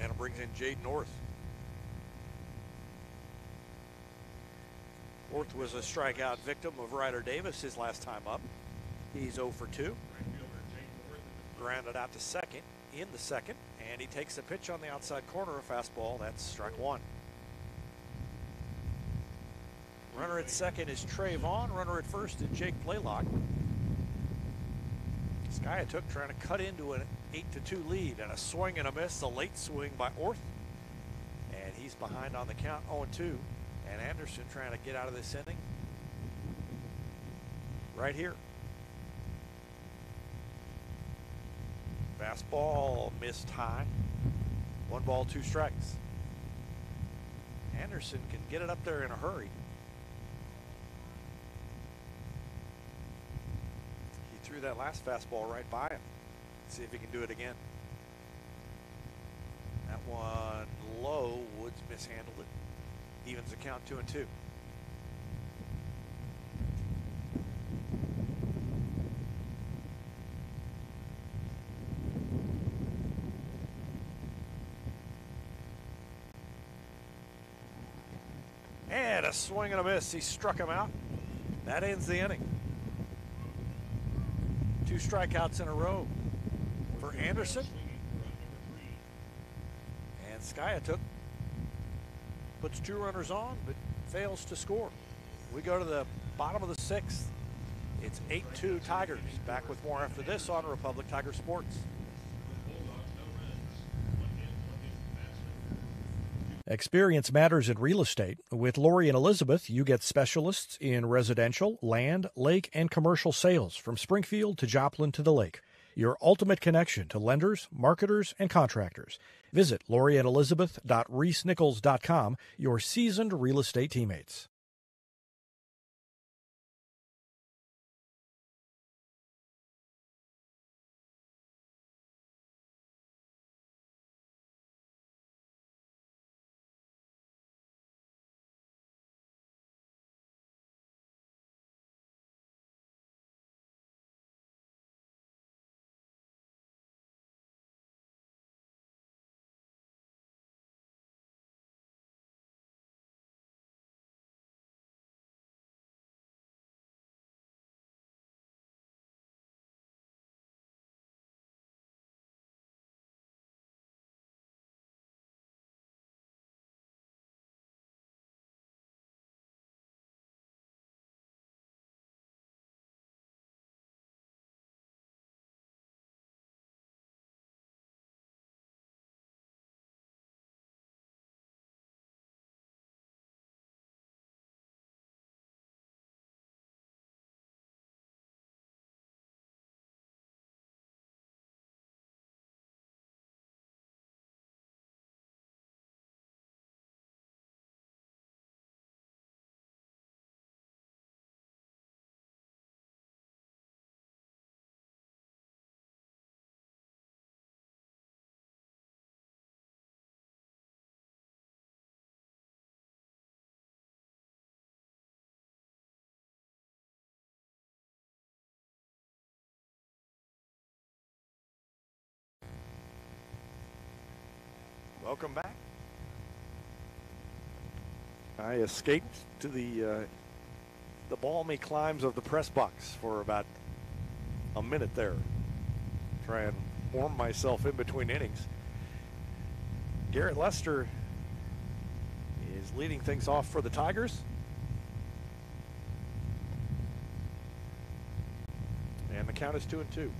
And it brings in Jade North. North was a strikeout victim of Ryder Davis his last time up. He's 0 for 2. Grounded out to second in the second, and he takes a pitch on the outside corner, a fastball. That's strike one. Runner at second is Trey Vaughn. Runner at first is Jake Blaylock. Skiatook trying to cut into an 8 to 2 lead and a swing and a miss. A late swing by Orth. And he's behind on the count 0 2. And Anderson trying to get out of this inning. Right here. Fastball missed high. One ball, two strikes. Anderson can get it up there in a hurry. He threw that last fastball right by him. See if he can do it again. That one low. Woods mishandled it. Evens the count two and two. And a swing and a miss. He struck him out. That ends the inning. Two strikeouts in a row for Anderson. And Skiatook puts two runners on, but fails to score. We go to the bottom of the sixth. It's 8-2 Tigers. Back with more after this on Republic Tiger Sports. Experience matters in real estate. With Lori and Elizabeth, you get specialists in residential, land, lake, and commercial sales from Springfield to Joplin to the lake. Your ultimate connection to lenders, marketers, and contractors. Visit loriandelizabeth.reecenichols.com, your seasoned real estate teammates. Welcome back. I escaped to the uh, the balmy climes of the press box for about a minute there. Try and warm myself in between innings. Garrett Lester is leading things off for the Tigers. And the count is two and two.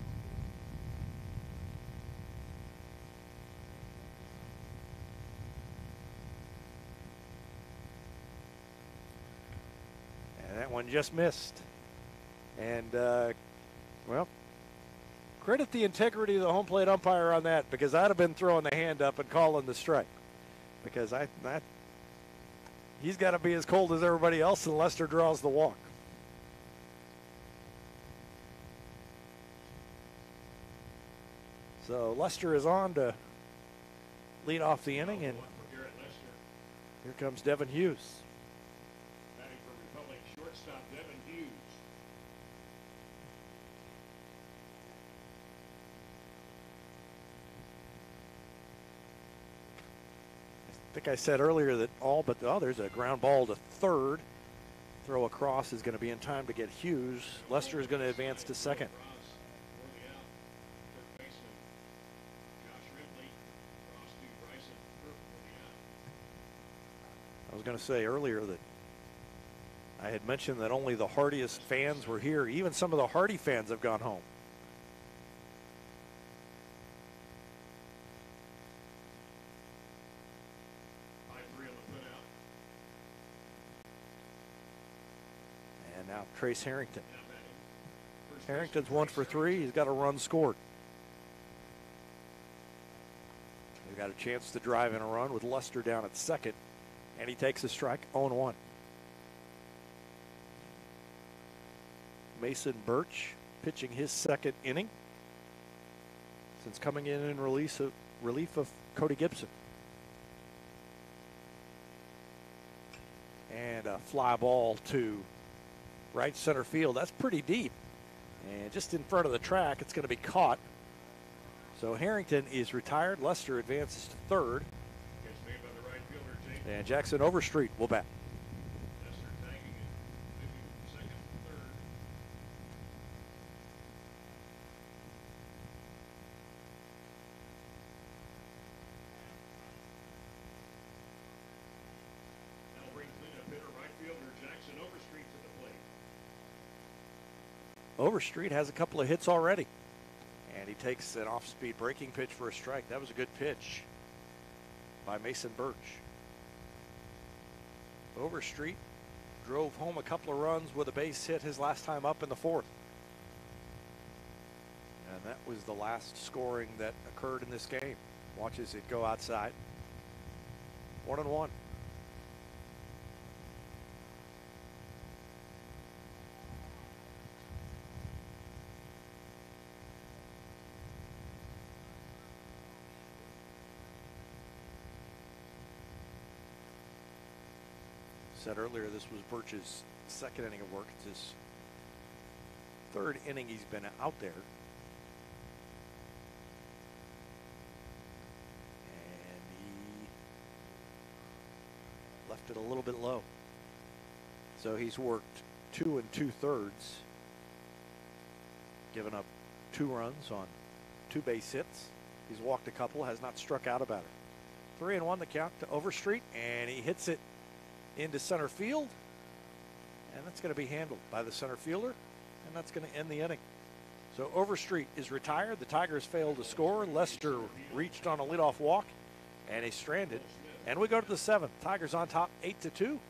One just missed. And, uh, well, credit the integrity of the home plate umpire on that because I'd have been throwing the hand up and calling the strike. Because I, I he's got to be as cold as everybody else, and Lester draws the walk. So Lester is on to lead off the inning, and here comes Devin Hughes. Batting for Republic shortstop Devin Hughes. I think I said earlier that all but the others, a ground ball to third. Throw across is going to be in time to get Hughes. Lester is going to advance to second. I was going to say earlier that I had mentioned that only the hardiest fans were here. Even some of the Hardy fans have gone home. Five three on the put out. And now Trace Harrington. Harrington's one for three. He's got a run scored. He's got a chance to drive in a run with Lester down at second, and he takes a strike 0 1. Mason Birch pitching his second inning since coming in in release of, relief of Cody Gibson. And a fly ball to right center field. That's pretty deep. And just in front of the track, it's going to be caught. So Harrington is retired. Lester advances to third. Gets made by the right fielder Jake And Jackson Overstreet will bat. Lester tagging it. Moving from second to third. Now bring cleanup hitter right fielder Jackson Overstreet to the plate. Overstreet has a couple of hits already. And he takes an off speed breaking pitch for a strike. That was a good pitch by Mason Birch. Overstreet drove home a couple of runs with a base hit his last time up in the fourth. And that was the last scoring that occurred in this game. Watches it go outside. One and one. Said earlier this was Birch's second inning of work. It's his third inning he's been out there. And he left it a little bit low. So he's worked two and two thirds, given up two runs on two base hits. He's walked a couple, has not struck out about it. Three and one the count to Overstreet, and he hits it into center field. And that's going to be handled by the center fielder, and that's going to end the inning. So Overstreet is retired. The Tigers failed to score. Lester reached on a leadoff walk, and he's stranded. And we go to the seventh. Tigers on top, eight to two.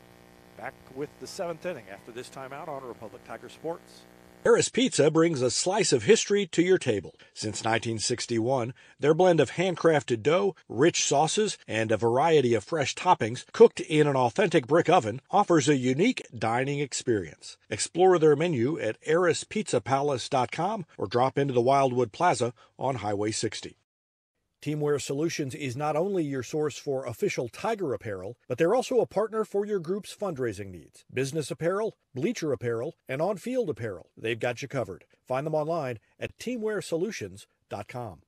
Back with the seventh inning after this timeout on Republic Tiger Sports. Harris Pizza brings a slice of history to your table. Since 1961, their blend of handcrafted dough, rich sauces, and a variety of fresh toppings cooked in an authentic brick oven offers a unique dining experience. Explore their menu at harrispizzapalace.com or drop into the Wildwood Plaza on Highway 60. Teamwear Solutions is not only your source for official Tiger apparel, but they're also a partner for your group's fundraising needs. Business apparel, bleacher apparel, and on field apparel. They've got you covered. Find them online at teamwearsolutions.com.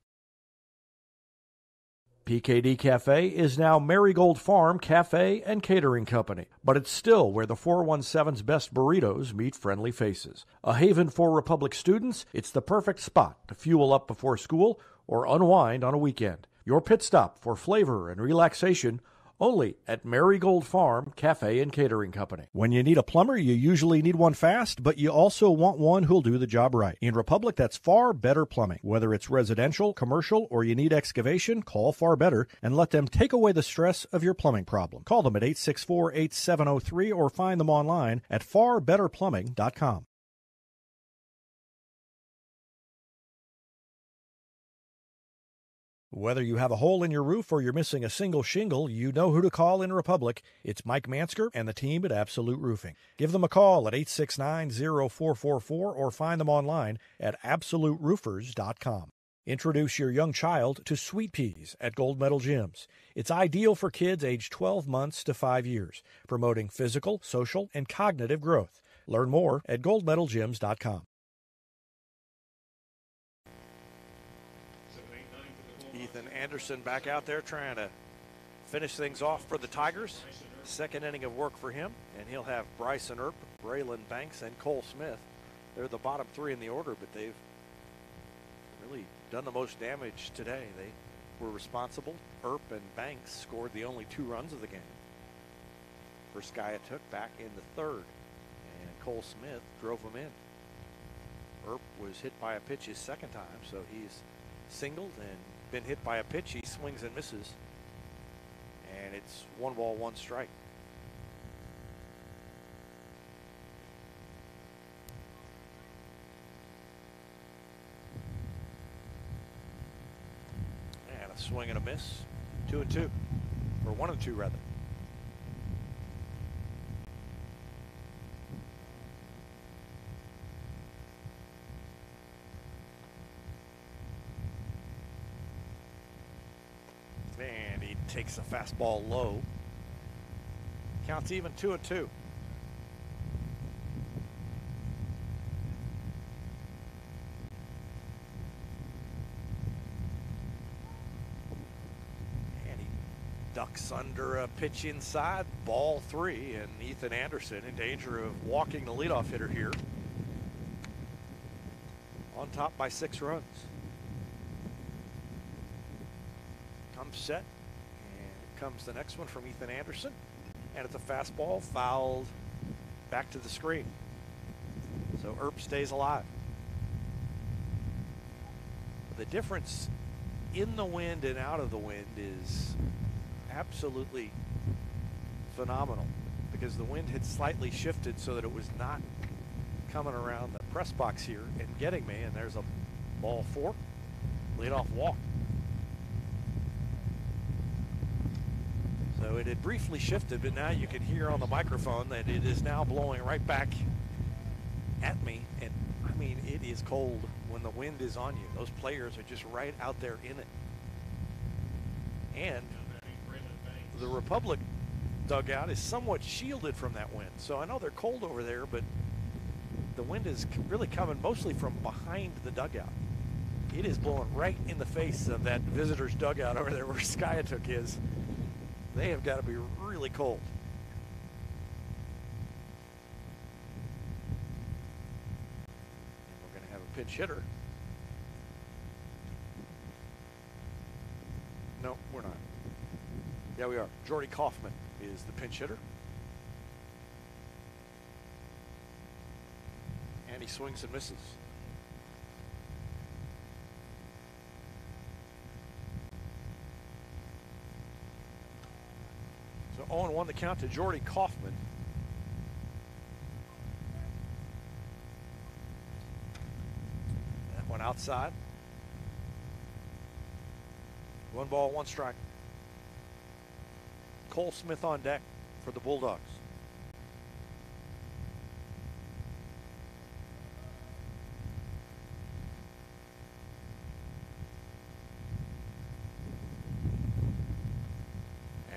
PKD Cafe is now Marigold Farm Cafe and Catering Company, but it's still where the 417's best burritos meet friendly faces. A haven for Republic students, it's the perfect spot to fuel up before school or unwind on a weekend. Your pit stop for flavor and relaxation only at Marigold Farm Cafe and Catering Company. When you need a plumber, you usually need one fast, but you also want one who'll do the job right. In Republic, that's far better plumbing. Whether it's residential, commercial, or you need excavation, call Far Better and let them take away the stress of your plumbing problem. Call them at 864 8703 or find them online at farbetterplumbing.com. Whether you have a hole in your roof or you're missing a single shingle, you know who to call in Republic. It's Mike Mansker and the team at Absolute Roofing. Give them a call at 869 0444 or find them online at absoluteroofers.com. Introduce your young child to Sweet Peas at Gold Medal Gyms. It's ideal for kids aged 12 months to 5 years, promoting physical, social, and cognitive growth. Learn more at goldmedalgyms.com. Ethan Anderson back out there trying to finish things off for the Tigers. Second inning of work for him, and he'll have Bryson Earp, Braylon Banks, and Cole Smith. They're the bottom three in the order, but they've really done the most damage today. They were responsible. Earp and Banks scored the only two runs of the game. First guy it took back in the third, and Cole Smith drove him in. Earp was hit by a pitch his second time, so he's singled and been hit by a pitch. He swings and misses. And it's one ball, one strike. And a swing and a miss. Two and two. Or one and two, rather. And he takes a fastball low. Counts even two and two. And he ducks under a pitch inside, ball three, and Ethan Anderson in danger of walking the leadoff hitter here. On top by six runs. comes set. Comes the next one from Ethan Anderson. And it's a fastball fouled back to the screen. So Earp stays alive. The difference in the wind and out of the wind is absolutely phenomenal because the wind had slightly shifted so that it was not coming around the press box here and getting me. And there's a ball four, leadoff walk. It had briefly shifted, but now you can hear on the microphone that it is now blowing right back at me. And I mean, it is cold when the wind is on you. Those players are just right out there in it. And the Republic dugout is somewhat shielded from that wind. So I know they're cold over there, but the wind is really coming mostly from behind the dugout. It is blowing right in the face of that visitor's dugout over there where Skiatook is. They have got to be really cold. And we're going to have a pinch hitter. No, we're not. Yeah, we are. Jordy Kaufman is the pinch hitter. And he swings and misses. So 0 1 the count to Jordy Kaufman. That one outside. One ball, one strike. Cole Smith on deck for the Bulldogs.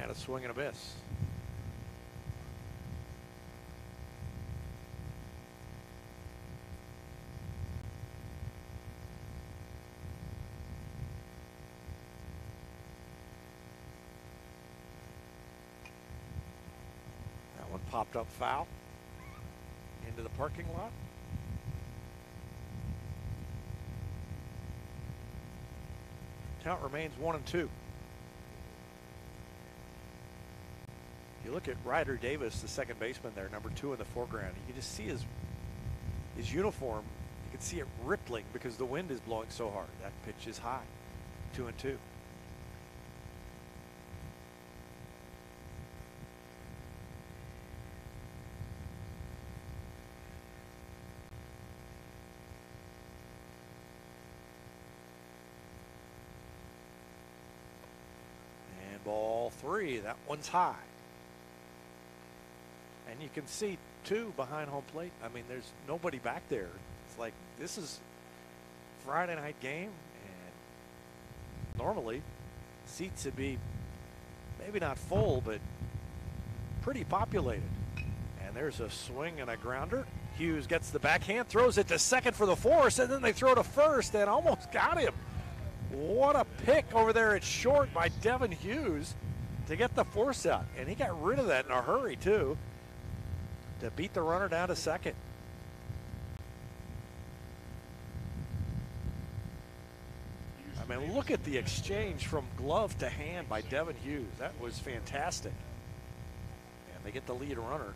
And a swing and a miss. That one popped up foul into the parking lot. count remains one and two. If you look at Ryder Davis, the second baseman there, number two in the foreground, you can just see his his uniform. You can see it rippling because the wind is blowing so hard. That pitch is high. Two and two. And ball three. That one's high. And you can see two behind home plate. I mean, there's nobody back there. It's like this is Friday night game, and normally seats would be maybe not full, but pretty populated. And there's a swing and a grounder. Hughes gets the backhand, throws it to second for the force, and then they throw to first and almost got him. What a pick over there at short by Devin Hughes to get the force out. And he got rid of that in a hurry, too, to beat the runner down to second. I mean, look at the exchange from glove to hand by Devin Hughes. That was fantastic. And they get the lead runner.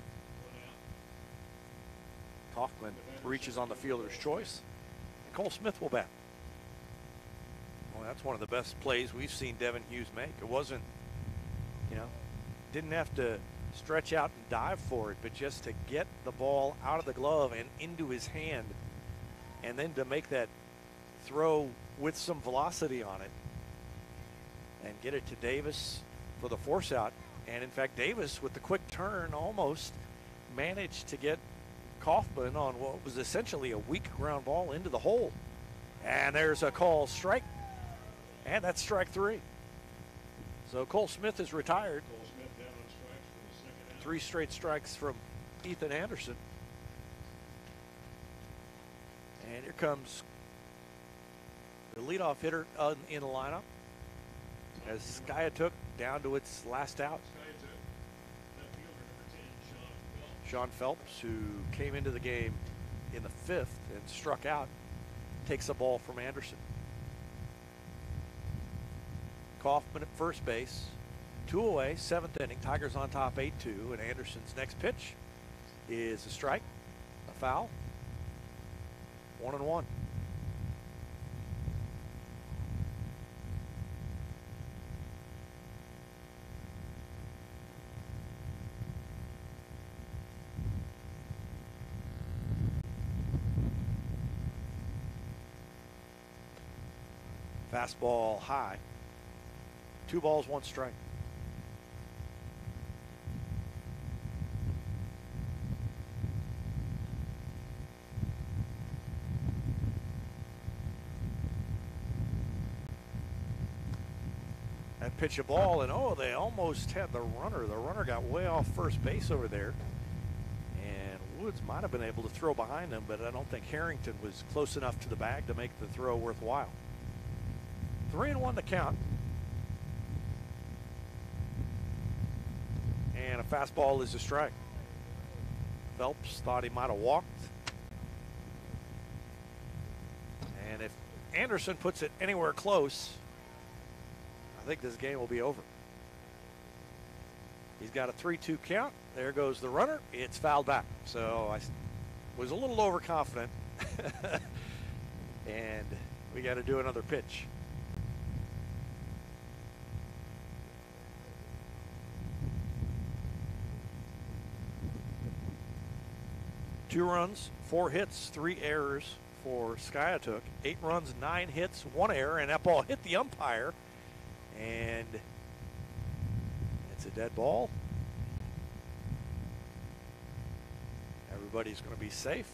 Kaufman reaches on the fielder's choice. And Cole Smith will bat. Well, that's one of the best plays we've seen Devin Hughes make. It wasn't, didn't have to stretch out and dive for it, but just to get the ball out of the glove and into his hand, and then to make that throw with some velocity on it and get it to Davis for the force out. And in fact, Davis, with the quick turn, almost managed to get Kaufman on what was essentially a weak ground ball into the hole. And there's a call strike. And that's strike three. So Cole Smith is retired. Three straight strikes from Ethan Anderson. And here comes the leadoff hitter in the lineup as Skiatook down to its last out. Sky took left fielder number 10, Sean Phelps. Sean Phelps, who came into the game in the fifth and struck out, takes a ball from Anderson. Kaufman at first base. Two away, seventh inning. Tigers on top 8 2. And Anderson's next pitch is a strike, a foul. One and one. Fastball high. Two balls, one strike. Pitch a ball, and oh, they almost had the runner. The runner got way off first base over there. And Woods might have been able to throw behind him, but I don't think Harrington was close enough to the bag to make the throw worthwhile. Three and one to count. And a fastball is a strike. Phelps thought he might have walked. And if Anderson puts it anywhere close, I think this game will be over. He's got a 3 2 count. There goes the runner. It's fouled back. So I was a little overconfident. and we got to do another pitch. Two runs, four hits, three errors for Skiatook. Eight runs, nine hits, one error, and that ball hit the umpire. And it's a dead ball. Everybody's going to be safe.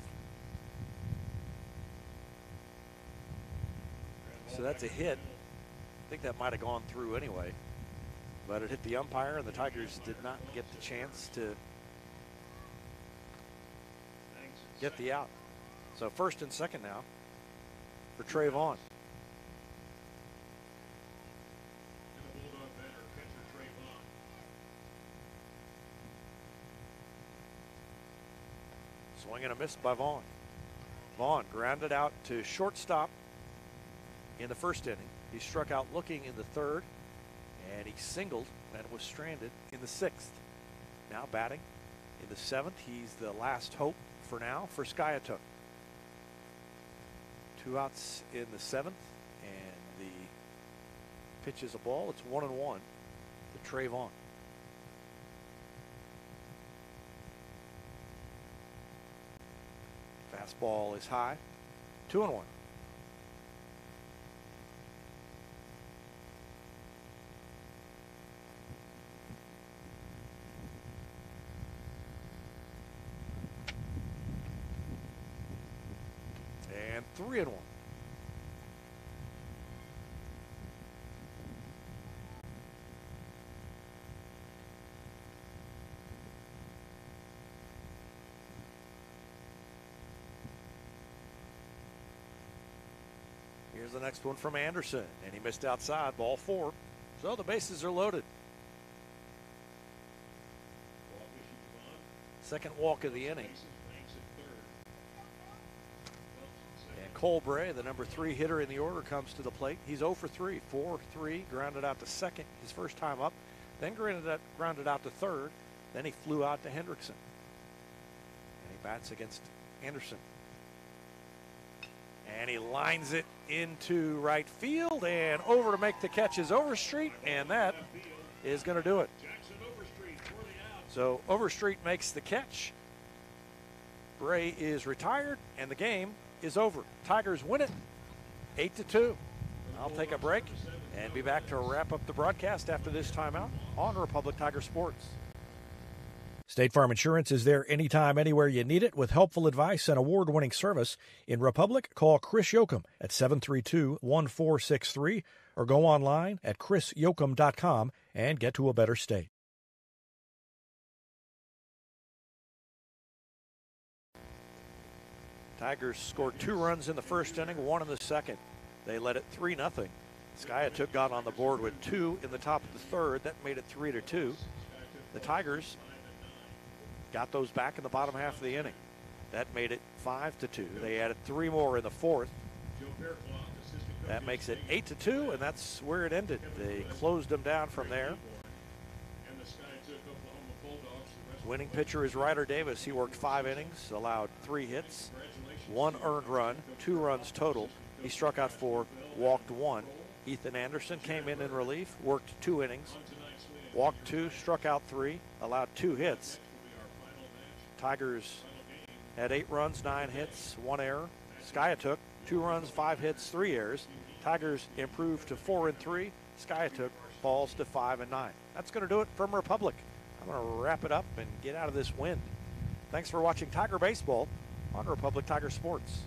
So that's a hit. I think that might have gone through anyway. But it hit the umpire, and the Tigers did not get the chance to get the out. So first and second now for Trey Vaughn. And the Bulldog batter, catcher Trey Vaughn. Swing and a miss by Vaughn. Vaughn grounded out to shortstop in the first inning. He struck out looking in the third, and he singled and was stranded in the sixth. Now batting in the seventh. He's the last hope for now for Skiatook. Two outs in the seventh, and the pitch is a ball. It's one and one to Trey Vaughn. Fastball is high. Two and one. And three and one. The next one from Anderson, and he missed outside, ball four. So the bases are loaded. Second walk of the inning. And Cole Bray, the number three hitter in the order, comes to the plate. He's 0 for 3, 4 3, grounded out to second his first time up, then grounded out to third, then he flew out to Hendrickson. And he bats against Anderson. And he lines it into right field and over to make the catch is Overstreet, and that is going to do it. So Overstreet makes the catch. Bray is retired, and the game is over. Tigers win it, eight to two. I'll take a break and be back to wrap up the broadcast after this timeout on Republic Tiger Sports. State Farm Insurance is there anytime, anywhere you need it with helpful advice and award winning service. In Republic, call Chris Yoakum at 732 1463 or go online at chrisyoakum.com and get to a better state. Tigers scored two runs in the first inning, one in the second. They led it 3 0. Skiatook got on the board with two in the top of the third. That made it 3 to 2. The Tigers got those back in the bottom half of the inning. That made it 5 to 2. They added three more in the fourth. That makes it 8 to 2, and that's where it ended. They closed them down from there. Winning pitcher is Ryder Davis. He worked five innings, allowed three hits, one earned run, two runs total. He struck out four, walked one. Ethan Anderson came in in relief, worked two innings, walked two, struck out three, allowed two hits. Tigers had eight runs, nine hits, one error. Skiatook two runs, five hits, three errors. Tigers improved to four and three. Skiatook falls to five and nine. That's going to do it from Republic. I'm going to wrap it up and get out of this wind. Thanks for watching Tiger Baseball on Republic Tiger Sports.